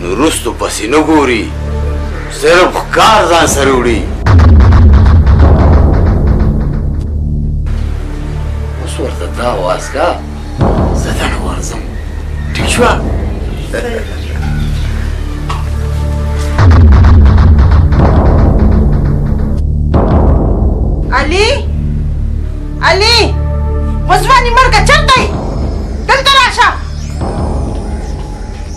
S3: نو رستو پسې نه ګوري صرف ښکار ځان سره وړي اوس ورته دا واز کا زه ته نه ورځم ټیک شوه
S2: علي علي وزواني مرګه چرته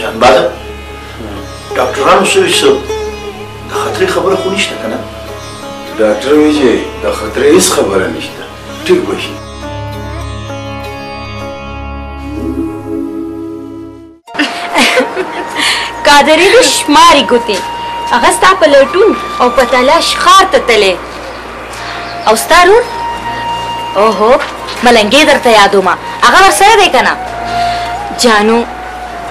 S1: جانباده ډاکټرانو څه ویل څه د خطرې خبره خو نشته که نه
S4: ډاکټر وایي چې د خطرې هېڅ خبره نشته ټیک به شي
S12: قادرې د شماري ګوتې هغه ستا په لټون او په تلاش ښار ته تللی او ستا رور اوهو ملنګې درته یادومه هغه ورسره دی که نه جانو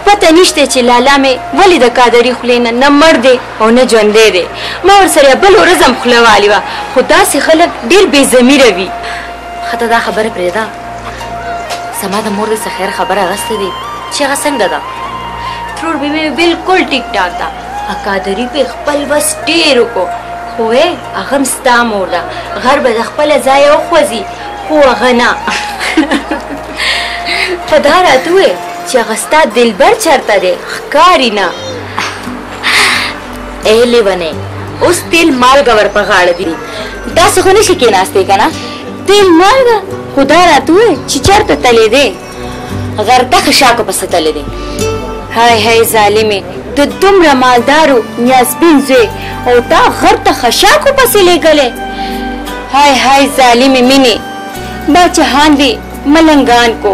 S12: پته نشته چې لالا مې ولې د قادري خولې نه نه مړ دی او نه ژوندی دی ما ورسره بل ورځ هم خوله والي وه خو داسې خلک ډېر بې ضمیره وي
S8: خته دا خبره پرېږده زما د مور دې څه خیر خبر اغستی دی چې هغه څنګه ده
S12: ترور بي مې بالکل ټیک ټاک ده اکادری په خپل وس ډېر وکړو خو هغه هم ستا مور ده غر به د خپله ځایه وخوځي خو هغه نه خو دا راته ووایه چې هغه ستا دلبر چېرته دی ښکاري نه
S8: ای لیونې اوس تیل مالګه ور په غاړه دي داسې خو نشي کېناستې که نه
S12: تیل مالګه خو دا راته ووایه چې چېرته تللی دی
S8: غرته خشاکو پسې تللی دی
S12: های های ظالمې د دومره مالدارو نیازبین زوی او تا غرته خشاکو پسې لېږلی های های ظالمې مینې
S3: دا چهان دې ملنګان کو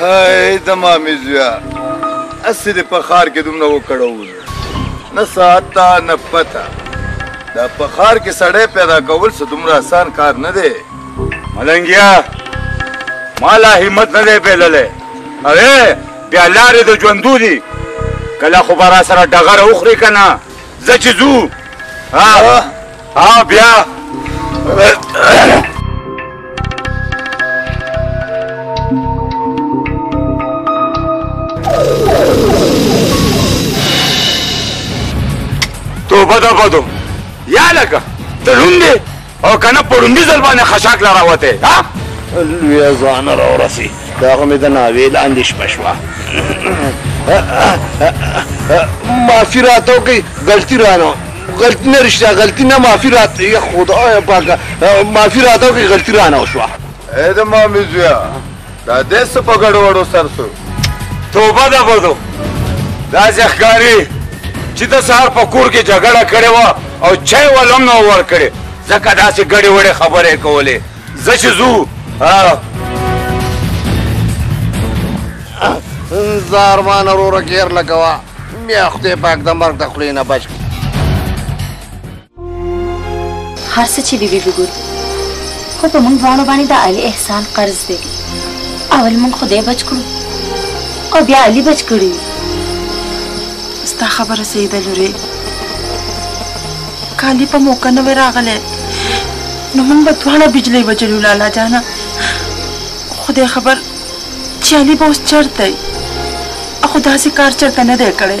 S9: هاي د مامې زویا اسې دې په ښار کې دومره وکړولو نه ساعت ته نه پته دا په ښار کې سړی پیدا کول څه دومره اسان کار نه دی ملنګیا ما لا همت نه دی پیللی اوې بیا لارې د ژوندو دي کله خو به را سره ډغره وخورې که نه ځه چې ځو ها بیا توبه ده بدو یا لکه ته ړوند او کنه په ړومبي ځل باندې خشاک له راوتی ها
S3: لوی ځوانه راورسي دا خو مې د ناوې لاندې شپه شوه معافي راته وکړئ غلطي رانه غلطي نه رښتیا غلطي نه معافي راته یا خدای پاکه معافي راته وکړئ غلطي رانه وشوه
S9: ای د مامې زویه دا دې څه په ګډو وډو سر سو توبه ده بدو داسې ښکاري چې د سهار په کور کې جګړه کړې وه او چای ول هم نه ورکړې ځکه داسې ګډې وډې خبرې کولې زه چې ځو
S3: زارمان وروره ګیر لګوه بیا خدای پاک د مرګ د خولې نه بچ
S8: هر څه چې بیبي به ګوري خو په موږ دواړو باندې د علي احسان قرض دی اول موږ خدای بچ کړو
S6: او بیا علي بچ کړي
S2: ستا خبره صحیح ده لورې که علي په موقع نه وی راغلی نو موږ به دواړه بجلۍ وجلو لالا جانه خدای خبر چې علي به اوس چېرته وي خو داسې کار چېرته نه دی کړی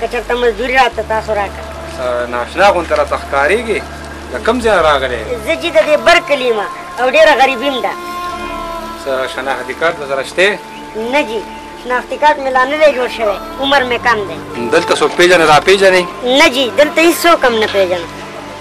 S5: که چرته مزدوري راته تاسو راکړه.
S18: ناشنا غونته راته ښکارېږې، له کوم ځایه راغلی یې؟
S5: زه جي د دې بر کلي یم او ډېره غریبي م ده.
S18: څه شناختي کارت درسره شته؟
S5: نه جي، شناختي کارت مې لا نه دی جوړ شوی، عمر مې کم دی.
S18: دلته څوک پېژنې، راپېژنې؟
S5: نه جي، دلته هېڅوک هم نه پېژنم.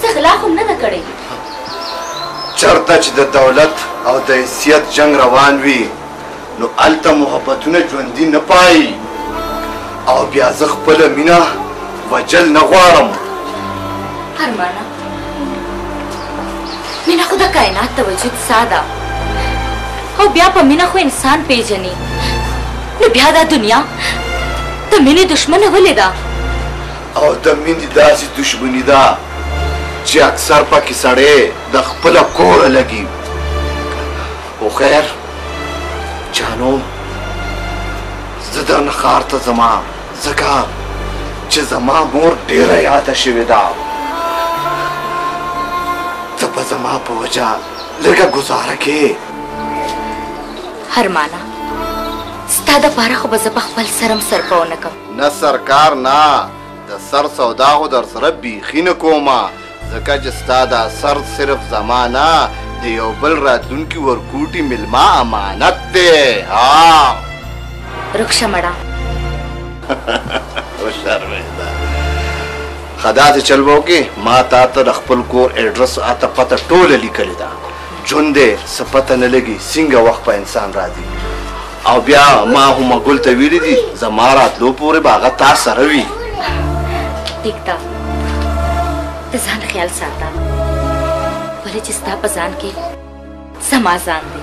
S18: څه
S8: غلا خو نه ده کړې.
S3: چرته چې د دولت او د حیثیت جنګ روان وي نو هلته محبتونه ژوندي نه پایي او بیا زه خپله مینه وجل نه غواړم
S8: ارمانه مینه خو د کائنات د وجود ساه ده او بیا په مینه خو انسان پیژني نو بیا دا دنیا د مینې دشمنه ولې ده
S3: او د مینې داسې دښمني ده چې اکثر پکې سړی د خپل کوره لګي خو خیر جانو زه درنه ښار ته ځم ځکه چې زما مور ډېره یاده شوې ده ته به زما په وجه لږه ګزاره کې
S8: هرمانه ستا دپاره خو به زه په خپل سر هم سرپه ونه کړم
S3: نه سرکار نه د سر سودا خو درسره بیخي نه کوم ځکه چې ستا دا سر صرف زما نه د یو بل راتلونکي ورکوټي ملما امانت دی ها
S8: رخصه مړه
S3: وشرمېده ښه داسې چل به وکړې ما تا ته د خپل کور اډرس اته پته ټوله لیکلې ده ژوند دی څه پته نه لګي څنګه وخت په انسان راځي او بیا ما هما ګل ته ویلي دي زما راتلو پورې به هغه تا سره وي
S8: ټیک ده د ځان خیال ساته ولې چې ستا په ځان کې زما ځان دی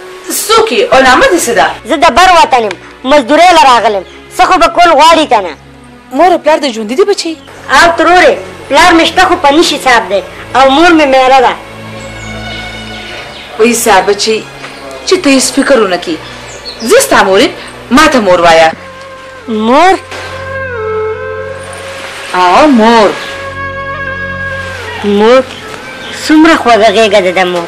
S2: ته څوک یې او نامه دې څه ده؟
S5: زه د بر وطن یم مزدورۍ له راغلم څه خو به کول غواړي کنه.
S2: مور او پلار دې ژوندي دي بچي.
S5: او تروره پلار مې شته خو په نشي صاحب دی او مور مې میره ده.
S2: وایي صاحب بچي چې ته هیڅ فکر ونه کړي زه ستا مور یم ماته مور وایه.
S5: مور؟
S2: او مور.
S5: مور څومره خوږه غېږه ده د مور.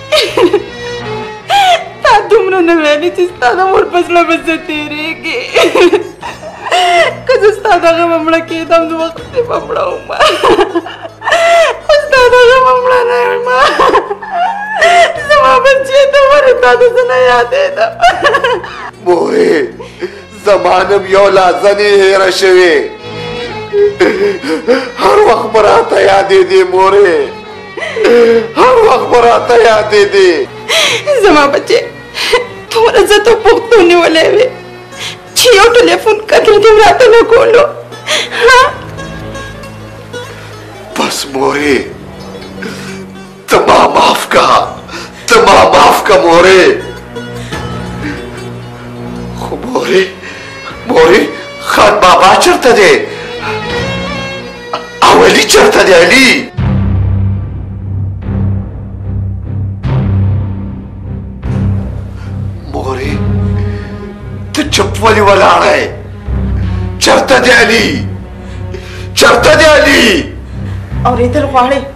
S5: تا دومره نه
S2: ویلې چې ستا د مور په زړه به زه تېرېږې که زه ستا دغه به مړه کېدم نو وخت دې به مړه وم خو ستا دغه به مړه نه یم زما بچیه ته ورې تا د زه نه یادېدم موهې
S3: زما نوم یو لا ځنې هېره شوې هر وخت به راته یادې دې مورې هر وخت به راته یادې دې
S2: زما بچې دومره زه ته پوښتو نیولی وې چې یو ټلیفون قدر دې راته نه کولو
S3: بس مورې ته ما معاف که ته ما معاف که مورې خو مورې مورې خان بابا چرته دی او علي چرته دی علي مورې ته چپ ولې ولاړه یې چرته دی علي چرته دی علي
S2: اورېدل غواړې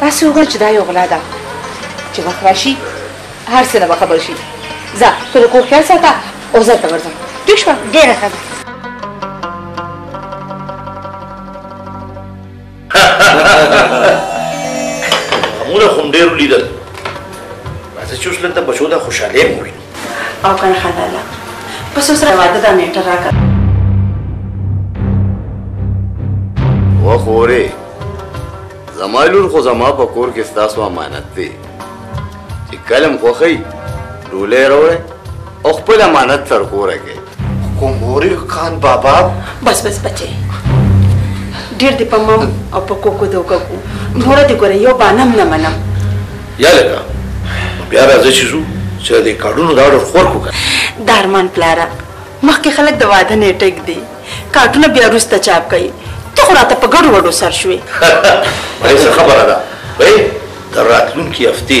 S3: داسې
S2: وګڼه چې
S10: دا یو غلا ده چې وخت راشي هر څه نه به خبر شي ځه ته د کور خیال ساته او زه هلته ورځم ټیک شوه
S5: ډېره ښه ده
S1: معموله خو هم ډېر ولیدل راځه چې اوس لږ د بچو دا خوشحالي هم ووینو
S2: او کنه حلاله په څو سره واده دا میټر راکړه
S4: وخوره زما لور خو زما په کور کې ستاسو امانت دی چې کلم خوخی ډولې راوړې او خپل امانت سرکوره کې
S3: خو مورې خان بابا
S2: بس بس بچې ډېر دې په مم او په کوکو دوکه کو نوره دې ګوره یو بانم نه منم
S1: یا لکه بیا راځه چې ځو چې د کارډونو دا ډول خور کو
S2: دارمان پلاره مخکې خلک د واده نه ټیک دي کارټونه بیا روسته چاپ کوي ته خو راته په ګډو وډو سر شوې
S1: وایي څه خبره ده وایي د راتلونکي هفتې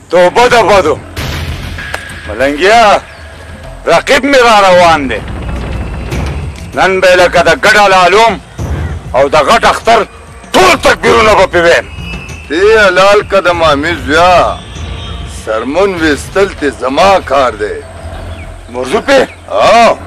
S9: توبه د بدو ملنګیا رقیب مې را روان دی نن به لکه د ګډه لالوم او د غټ اختر ټول تکبیرونه به پې ویم
S16: ای حلال که د مامي زویا سرمون ویستل تې زما کار دی
S9: مرزو پې
S16: Oh!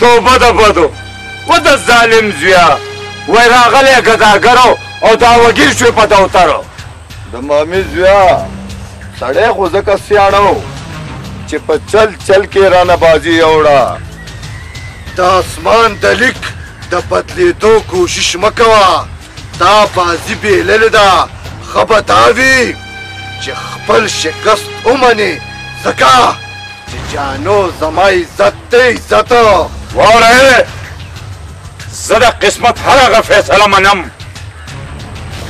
S9: توبه ده بدو و د ظالم زویا وای راغلی ګداګرو او دا وګیر شوی په دوترو
S16: د مامي زویا سړی خو ځکه سیاړه و چې په چل چل کې رانه بازي یوړه د اسمان د لیک د بدلېدو کوشش مه کوه دا بازي بېللې ده ښه به دا وي چې خپل شکست ومنې ځکه چې جانو زما عزت دی عزت
S9: واره زه د قسمت هر هغه فیصله منم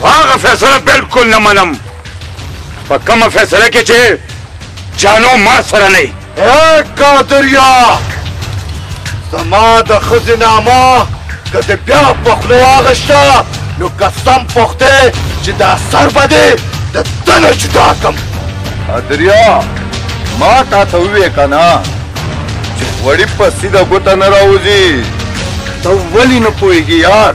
S9: هغه فیصله بالکل نه منم په کومه فیصله کې چې جانو ما سره نه
S16: وي قادریا زما د ښځې نامه که دې بیا په خوله واغېسته نو قسم پخته چې دا سر به دې د ده نه جدا کړم قادریا ما تا ته ووې که نه چې غوړي په سیده ګوته نه راوځي ته ولې نه پوهېږي یار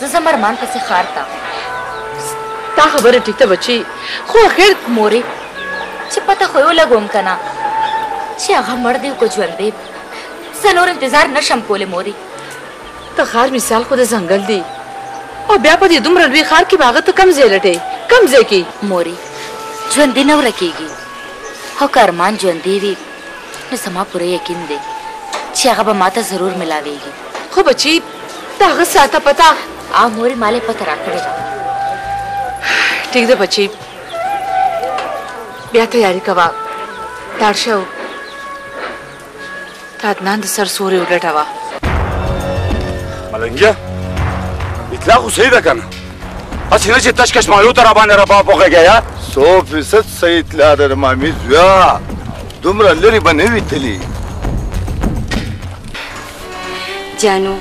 S16: زه
S8: ځم ارمان پسې ښار ته.
S10: ستا خبره ټیک ده بچی خو اخر.
S8: مورې چې پته خو یې ولګوم که نه چې هغه مړ دی او که ژوندی زه نور انتظار نه شم کولی مورې.
S10: د ښار مثال خو د ځنګل دی او بیا په دې دومره لوی ښار کې به هغه ته کم ځای لټوې کم ځای کې.
S8: مورې ژوندی نه ورکېږي او که ارمان ژوندی وي نو زما پوره یقین دی چې هغه به ماته ضرور ملاوېږي.
S10: خو بچی د هغه څه اته پته
S8: او مورې مالې پته راکړې ده
S10: ټیک ده بچي بیا تیاری کوه لاړ شه د عدنان د سر سوري ولټوه
S9: ملنګیا اطلاع خو صحیح ده که نه هسې نه چې تشکش مالو ته راباندې رباب وغږی یا
S16: څو فیصد صحیح اطلاع ده د مامي زویا دومره لرې به نه وي تلي
S12: جانو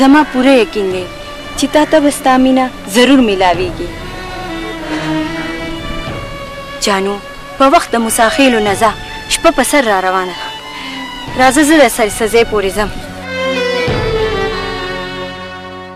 S12: زما پوره یقین دی چې تا ته به ستا مینه ضرور میلاویږي جانو په وخت د مساخیلو نه ځه شپه په سر را روانه ده راځه زه د سرسزې پورې ځم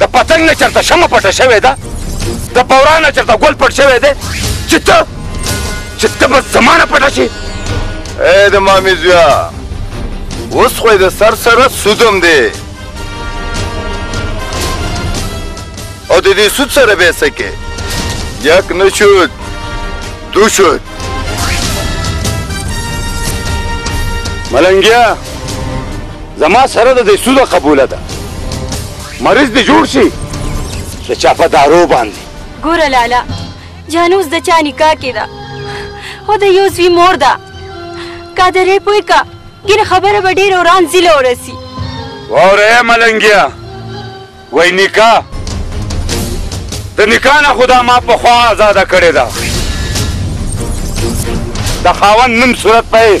S9: د پتنګ نه چرته شمه پټه شوې ده د پورا نه چرته ګل پټ شوی دی چې ته چې ته به زما نه پټه شي
S13: ای د مامي زویا اوس خو د سر سره سودم دی او د دې سود سره به سکه یک نشود دو شد
S9: ملنګیا زما سره د دې سود قبول ده مریض دې جوړ شي د چا په دارو باندې
S12: ګوره لالا جانوس د چا نکاح کې ده او د یو زوی مور ده قادرې پوه کا ګینه خبره به ډېره وران ځیله ورسي
S9: واوره ملنګیا وای نکاح د نکاح نه خدا ما په خوا آزاده کړې ده د خاوند نوم صورت پې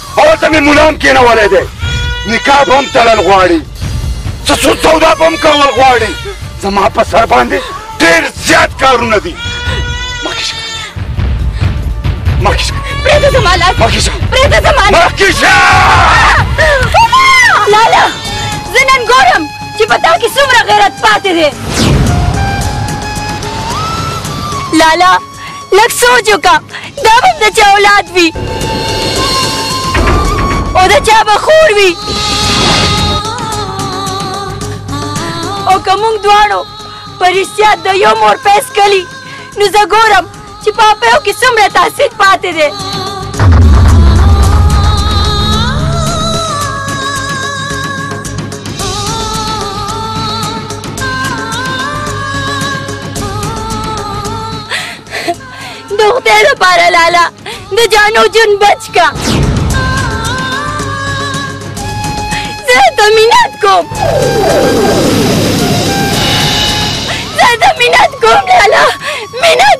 S12: او ته
S9: مې ملا هم کېنولی دی نکاح به هم تړل غواړي څه سود سودا به هم کول غواړي زما په سر باندې ډېر زیات کارونه دي مخکې شه مخکې شه
S12: پرېږده زما لاس
S9: مخکې شه
S12: پرېږده زما لاس
S9: مخکې شه
S12: لالا زه نن ګورم چې په تا کې څومره غیرت پاتې دی لالا لږ سوچ وکړه دا به د چا اولاد وي او د چا به خور وي او که موږ دواړو په رښتیا د یو مور پیس کلي نو زه ګورم چې په اپیو کې څومره تاثیر پاتې دی د خدای لپاره لالا د جانو جون بچ کا زه ته مینات کوم زه ته مینات کوم لالا
S9: مینات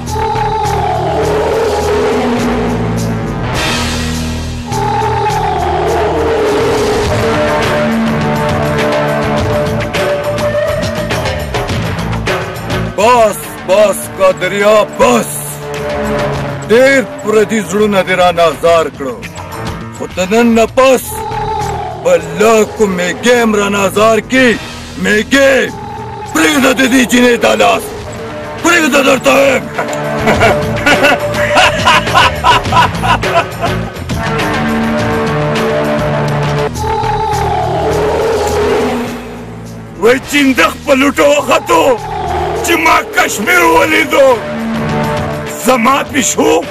S9: باس
S16: باس قادریا باس ډېر پردي زړونه دې را نازار کړو خو د نن نه پس په لاکو مې ګیم را نازار کې میکې پرېږده د دې جینۍ دا لاس پرېږده درته وایم
S9: وای چیند خپل ټو خطو چې ما کشمیر ولیدو زما پښو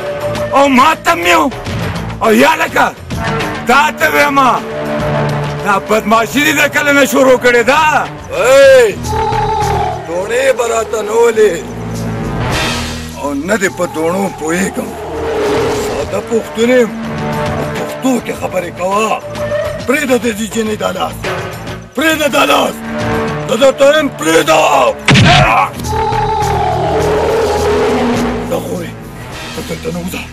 S9: او ما تمیو او یا لکه دا ته وایم دا بدمعاشي دې کله نه شروع کړې ده
S16: ډوڼې به راته نولې او نه دې په دوڼو پوهېږم ساده پښتون یم پښتو کې خبرې کوه پرېږده د دې جینۍ دا لاس پرېږده دا لاس زه درته وایم پرېږده ته خورې ته دلته نه وځه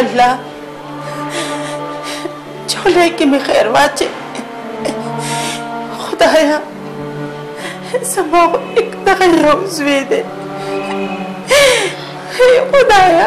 S2: الله چولې کې مې خیر واچې خدایا زما دغه یو زوی دی خدایا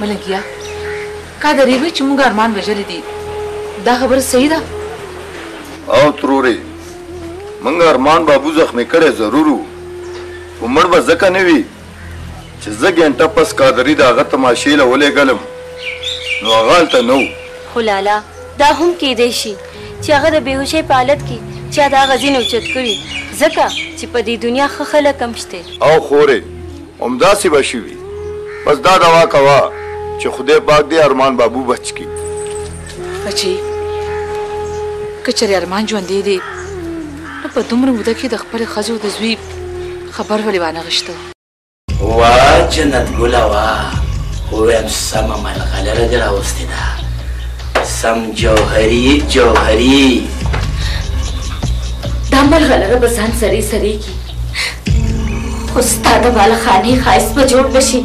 S10: ملنګیا کا د ریوی چې
S8: موږ ارمان وژلی دی دا خبره صحیح ده
S16: او ترورې موږ ارمان بابو زخمی کړی ضرور وو خو مړ به ځکه نه وي چې زه ګنټه پس قادري د هغه تماشې له ولېږلم نو هغه هلته نه و
S12: خو لالا دا هم کېدای شي چې هغه د بېهوشۍ په حالت کې چا د هغه ځینې اوچت کړي ځکه چې په دې دنیا ښه خلک هم شته
S16: او خورې همداسی به شوی بس دا دوا کوه چه خدای پاک دی ارمان بابو بچ کی.
S8: بچی که چری ارمان ژوندی دی نو په دومره موده کی د خپل ښځو د زوی خبر ولی وانه غشته.
S19: وا جنت ګله وا ووایم سمه ملغلره دې راوستې ده سم جوهري جوهري
S8: دا ملغلره به ځان سړی سړی کی استاد بالا خاني خایست به جوړ نشي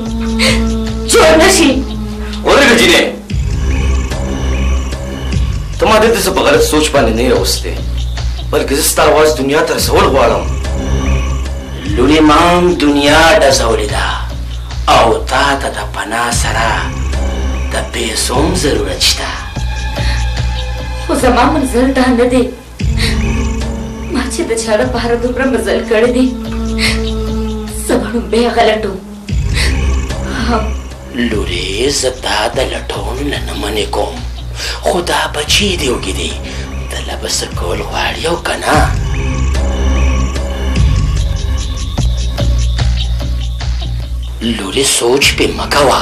S8: جوړ نشي
S19: ورګه جینې ته ما دلته څه په غلط سوچ باندې نه راوستې بلکې زه ستا اواز دنیا ته رسول غواړم لونې مام دنیا ډزولې ده او تا ته د پناه سره د پیسو هم ضرورت شته
S8: خو زما منزل دا نه دی ما چې د چا لپاره دومره مزل کړی دی زه به نو بیا غلټوم
S19: لورې زه تا د لټون له نه منې کوم خو دا بچی دی وږي دی د له به څه کول غواړي او که نه لورې سوچ پې مه کوه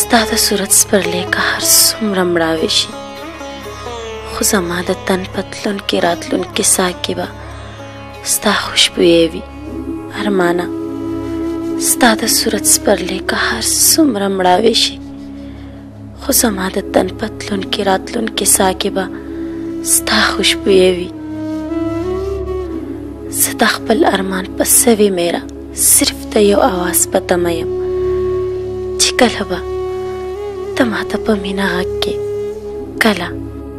S6: ستا د صورت سپرلی که هر څومره مړاوې شي خو زما د تن په تلونکې راتلونکې ساه کې به ستا خوشبویې وي ارمانه ستا د صورت سپرلی که هر څومره مړاوې شي خو زما د تن په تلونکې راتلونکې ساه کې به ستا خوشبویه وي زه د خپل ارمان په سوي میرا صرف د یو اواز په تمه یم چې کله به ته ماته په مینه غږ کې کله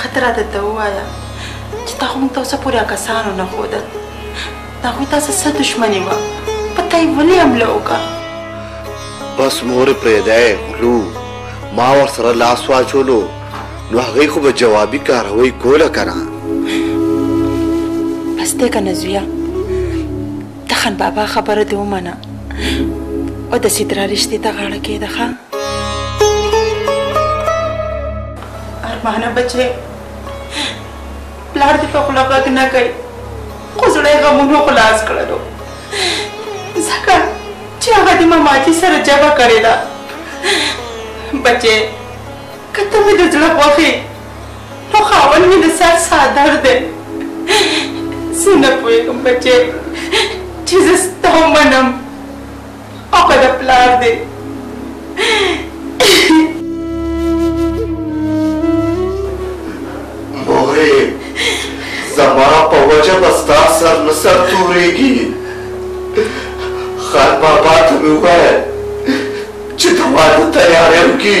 S2: خطر راته ته ووایه چې تا خو موږ ته اوسه پورې هغه کسان ونه ښودل د هغوی تاسو څه دښمني وه په تا یې ولې حمله وکړه
S3: بس مور پرېږدی غلو ما ورسره لاس واچولو نو هغوی خو به جوابي کاروی کوله که نه
S2: بس دی که نه زویه د خان بابا خبره دې ومنه او د سیدرا رشتې ته غاړه کېده ښه ارمانه بچې پلار دې په خوله غږ نه کوي خو زړه یې غمونو خلاص کړلو ځکه چې هغه د ماماجي سره جبه کړې ده بچې که ته مې د زړه خوښې خو خاوند مې د سر څادر دی زه نه پوهېږم بچې چې زه ستا ومنم او که د پلار دی
S3: مورې زما په وجه به ستا سر نه سر تورېږي خان بابا ته مې وویل چې د واده تیاری وکړي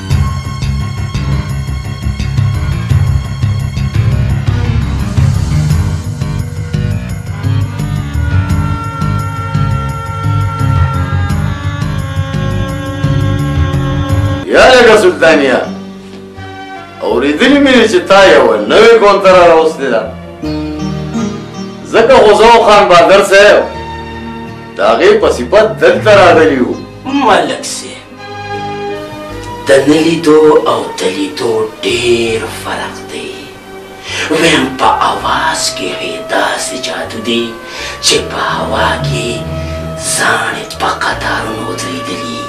S4: سلطانیا اوریدلی مې چې تا یو نوې کونتر راوستې ده ځکه غوزو خان بادر صاحب د هغې په صفت دلته راغلی وو
S19: ملک صاحب د نه لیدو او د لیدو ډېر فرق دی ویم په اواز کې هی داسې جادو دی چې په هوا کې زاڼې په قطارونو ودرېدلي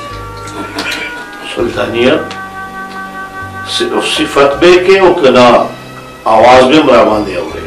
S1: سلطانیه صفت به کې او
S17: که نه اواز به هم راباندې اورې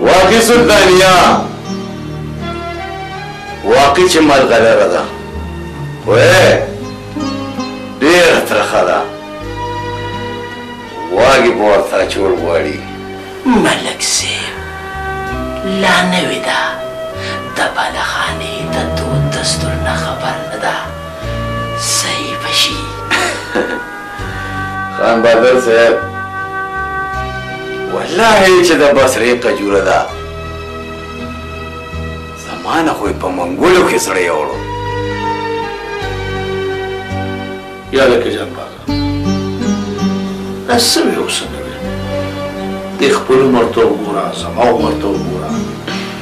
S4: واقع سلطانیا واقع چې ملغلره ده وې ډېره ترخه ده واګې به ورته اچول غواړي
S19: ملک صاحب لا نوې ده د بالخانې د دود دستور نه خبر نه ده صحیح به شي
S4: خان بادر صاحب والله چې د بصرې قجوره ده زمانه خو په منګولو کې سړی وړو
S1: یا لکه جان بابا اسم یو سنوي د خپل مرته وګوره زما مرته وګوره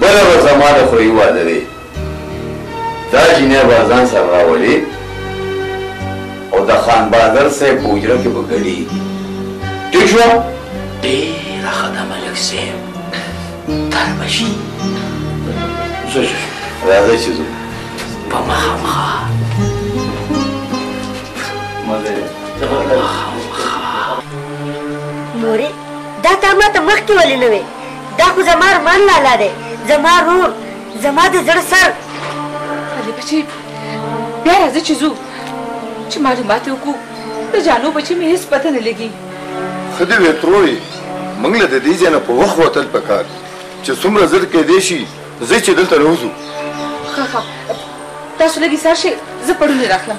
S4: بله ورځ زما د خوری واده دی دا جینۍ به ځان سره راولي او د خان بهادر صاحب په حجره کې به ګډېږي ټیک شوه
S19: ډېره ښه ده ملک صاحب تر
S1: به شي
S4: راځئ چې ځو
S19: په مخامخا
S18: مورې دا تا ماته مخکې ولې نه وې دا خو زما ارمان لالا دی زما رور زما د زړه سر
S10: علي بچي بیا راځه چې ځو چې معلومات یې وکړو د جانو بچي مې هېڅ پته نه لګي
S16: ښه دې وې تروې موږ له د دې ځای نه په وخت وتل پکار دي چې څومره زر کېدای شي زه چې دلته نه وځو
S10: ښه ښه تاسو لږ ایسار شئ زه پړونی راخلم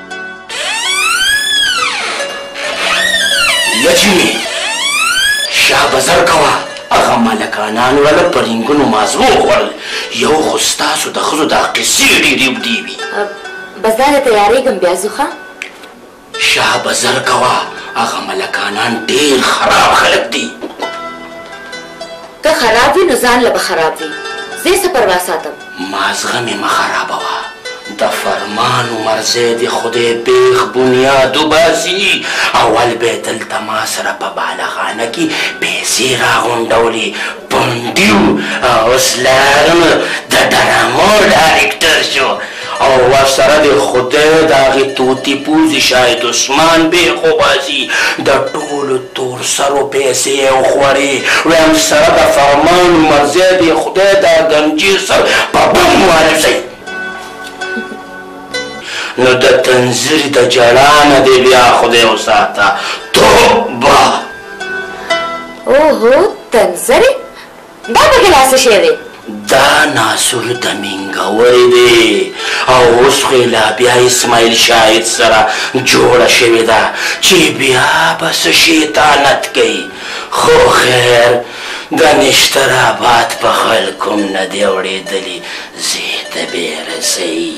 S19: لجنې شا بزر کوه هغه ملکانان ولا په رنګونو مازو وخوړل یو خو ستاسو د ښځو دا قصې ډېرې اوږدې وي
S8: بزاره تیارېږم بیا ځو
S19: ښه شا بزر کوه هغه ملکانان ډېر خراب خلک دي
S8: که خراب وي نو ځان له به خراب وي زه یې څه پروا ساتم
S19: مازغه مې مه خرابوه د فرمان عمرزی دې خدای بېخ بنیاد وباسي، اول به یې دلته ما سره په بالغانه کې پیسې راغونډولې، پونډي و، اوس لارم د ډرامو ډاریکټر شو او ورسره دې خدای د هغې طوطي پوزي شاهد عثمان بېخ وباسي، د ټولو تور سرو پیسی یی وخوړی ویل سره د فرمان عمرزی دی خدای دا ګنجی سر په بم وارزی نو د تنزیر د جړا نه دی بیا خدای وساته توبه
S8: اوهو تنزیر دا پکې لا څه شی دی؟
S19: دا ناصر د مینګورې دی او اوس خو یې لا بیا اسماعیل شاهد سره جوړه شوې ده چې بیا به څه شیطانت کوي، خو خیر د نشتر آباد په خلکو هم نه دی اوړېدلی، زه ته به یې رسوي.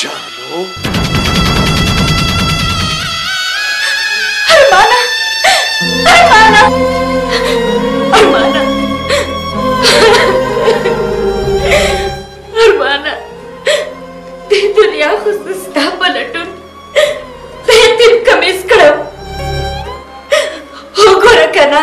S19: جانو ارمانه ارمانه ارمانه ارمانه د دنیا خو
S16: ستا په لټون د یتیم کمیس کړم وګوره که نه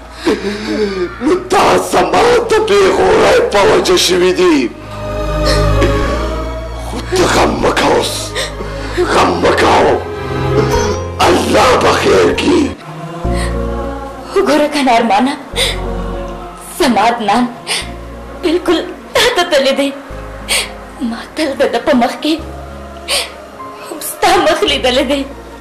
S16: نو دا زما د بې غورۍ په وجه شوي دي خو ته غم مه کوه اوس غم مه کوه الله به خیر کړي
S8: وګوره کنه ارمانه زما عدنان بلکل تا ته تللی دی ما تل د ده په مخ کې هم ستا مخ لیدلی دی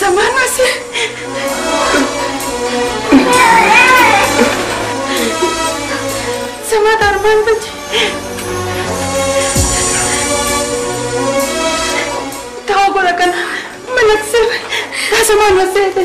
S10: زما ناسه زما درمان بچي دا وګوره کنه ملک صاحب دا زما ناسه ده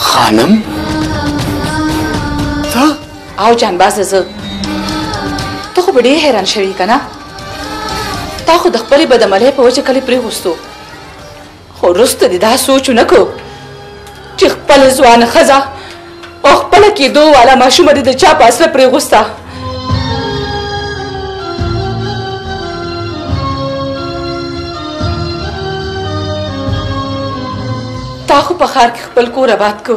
S4: خانم
S10: ته او جان باز زه ته خو به ډېر حیران شوې که نه تا خو د خپلې بدعملۍ په وجه کلي پرېغوستو خو وروسته دې دا سوچ ونه کو چې خپل ځوان ښځه او خپل کېدو والا ماشومه دې د چا په اصله پرې غوسته تا خو په ښار کې خپل کور آباد کو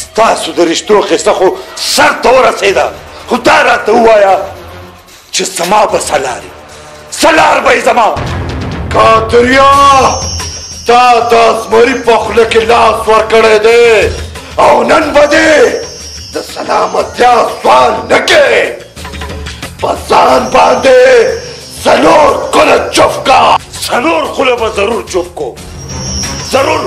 S16: ستاسو د رشتو قصه خو سر ته ورسېده خو دا راته ووایه چې زما به سلار سلار به یې زما کاتریا تا د زمري په خوله کې لاس ورکړی دی او نن به دې د سلامتیا سوال نه کوې په ځان باندې څلور کله چوف کا څلور خوله به ضرور چوف کو ضرور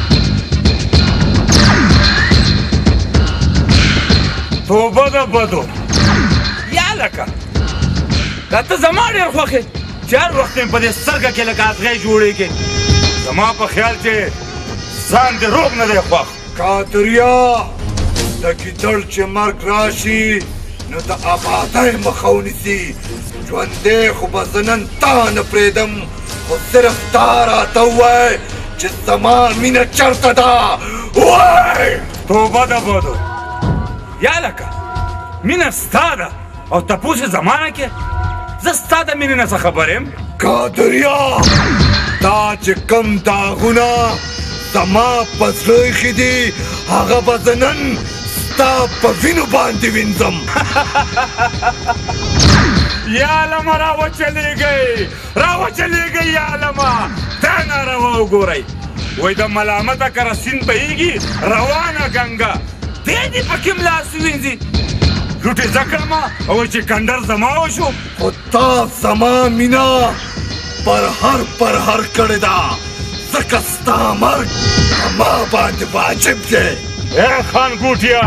S16: توبه ده بدو یا لکه دا ته زما ډېر خوښ یې چې هر وخت مې په دې سترګه کې لکه ازغی جوړېږي زما په خیال چې ځان دې روغ نه دی خوښ کاتریا د ګیدړ چې مرګ راشي نو د آبادۍ مخه ونیسي ژوندی خو به زه نن تا نه پرېږدم خو صرف دا راته ووایه چې زما مینه چرته ده وایه توبه ده بدو یا لکه مینه ستا ده او تپوس یې زما نه کې زه ستا د مینې نه څه خبر یم قادریا دا چې کم داغونه زما په زړه ایښي دي هغه به زه نن ستا په وینو باندې وینځم یا لمرا وچلیږئ راوچلېږئ عالمه دا ناروا وګورئ وای د ملامته کره سین بهیږي روانه ګنګا دی دې پکې ملاس وینځي لوټې زه کړم او چې کنډر زما وشو خو تا زما مینا پر هر پر هر کړې ده ځکه ستا مرګ ما باندې واجب دی ای خان ګوټیا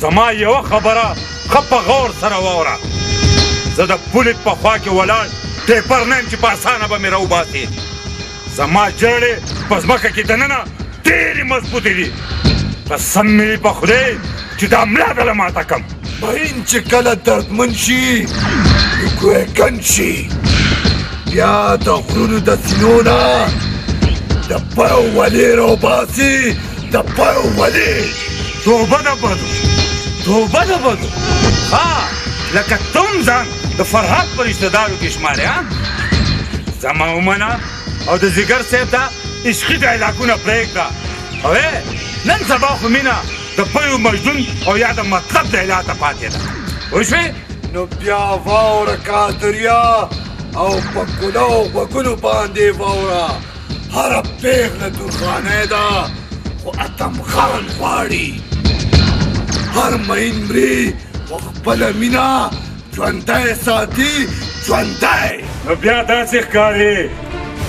S16: زما یوه خبره ښه په غور سره واوره، زه د پولې په خوا کې ولاړ ټېپر نه یم چې په اسانه به مې راوباسې. زما ژړې په ځمکه کې دننه ډېرې مضبوطې دي. قسم مې وي په خدای چې دا ملا به له ماته کړم. مین چې کله دردمن شي، نو ګویکن شي. بیا د غرونو د سینو نه ډبره او ولې راوباسي. د پرو ولې توبه د بدو توبه د بدو ها لکه تم ځان د فرهاد په رشته دارو کې شمارې ها زما ومنه او د ځیګر صاحب دا عشقي ډایلاګونه پرېږده او نن سبا خو مینه د پیو مجنون او یا د مطلب لیلا ته پاتې ده وشوې نو بیا واوره کادریا او په ګلو غوږونو باندې واوره هره پېغله درخانۍ ده خو اتم خان غواړي هر مین مري خو خپله مینه ژوندی ساتي ژوندی
S9: نو بیا داسې ښکاري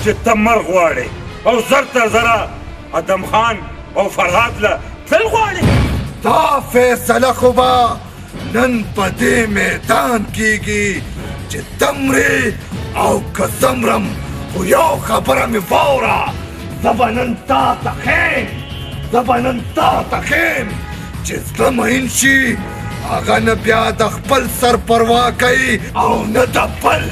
S9: چې ته مر غواړې او زر تر زره ادم خان او فرهاد له تلل غواړې
S16: دا فیصله خو به نن پدې میدان کېږي چې تمرې او که تمرم خو یو خبره مې واوره زه به نن تا ته ښیم زه به نن تا ته ښیم چې زړه مین شي هغه نه بیا د خپل سر پروا کوي او نه د بل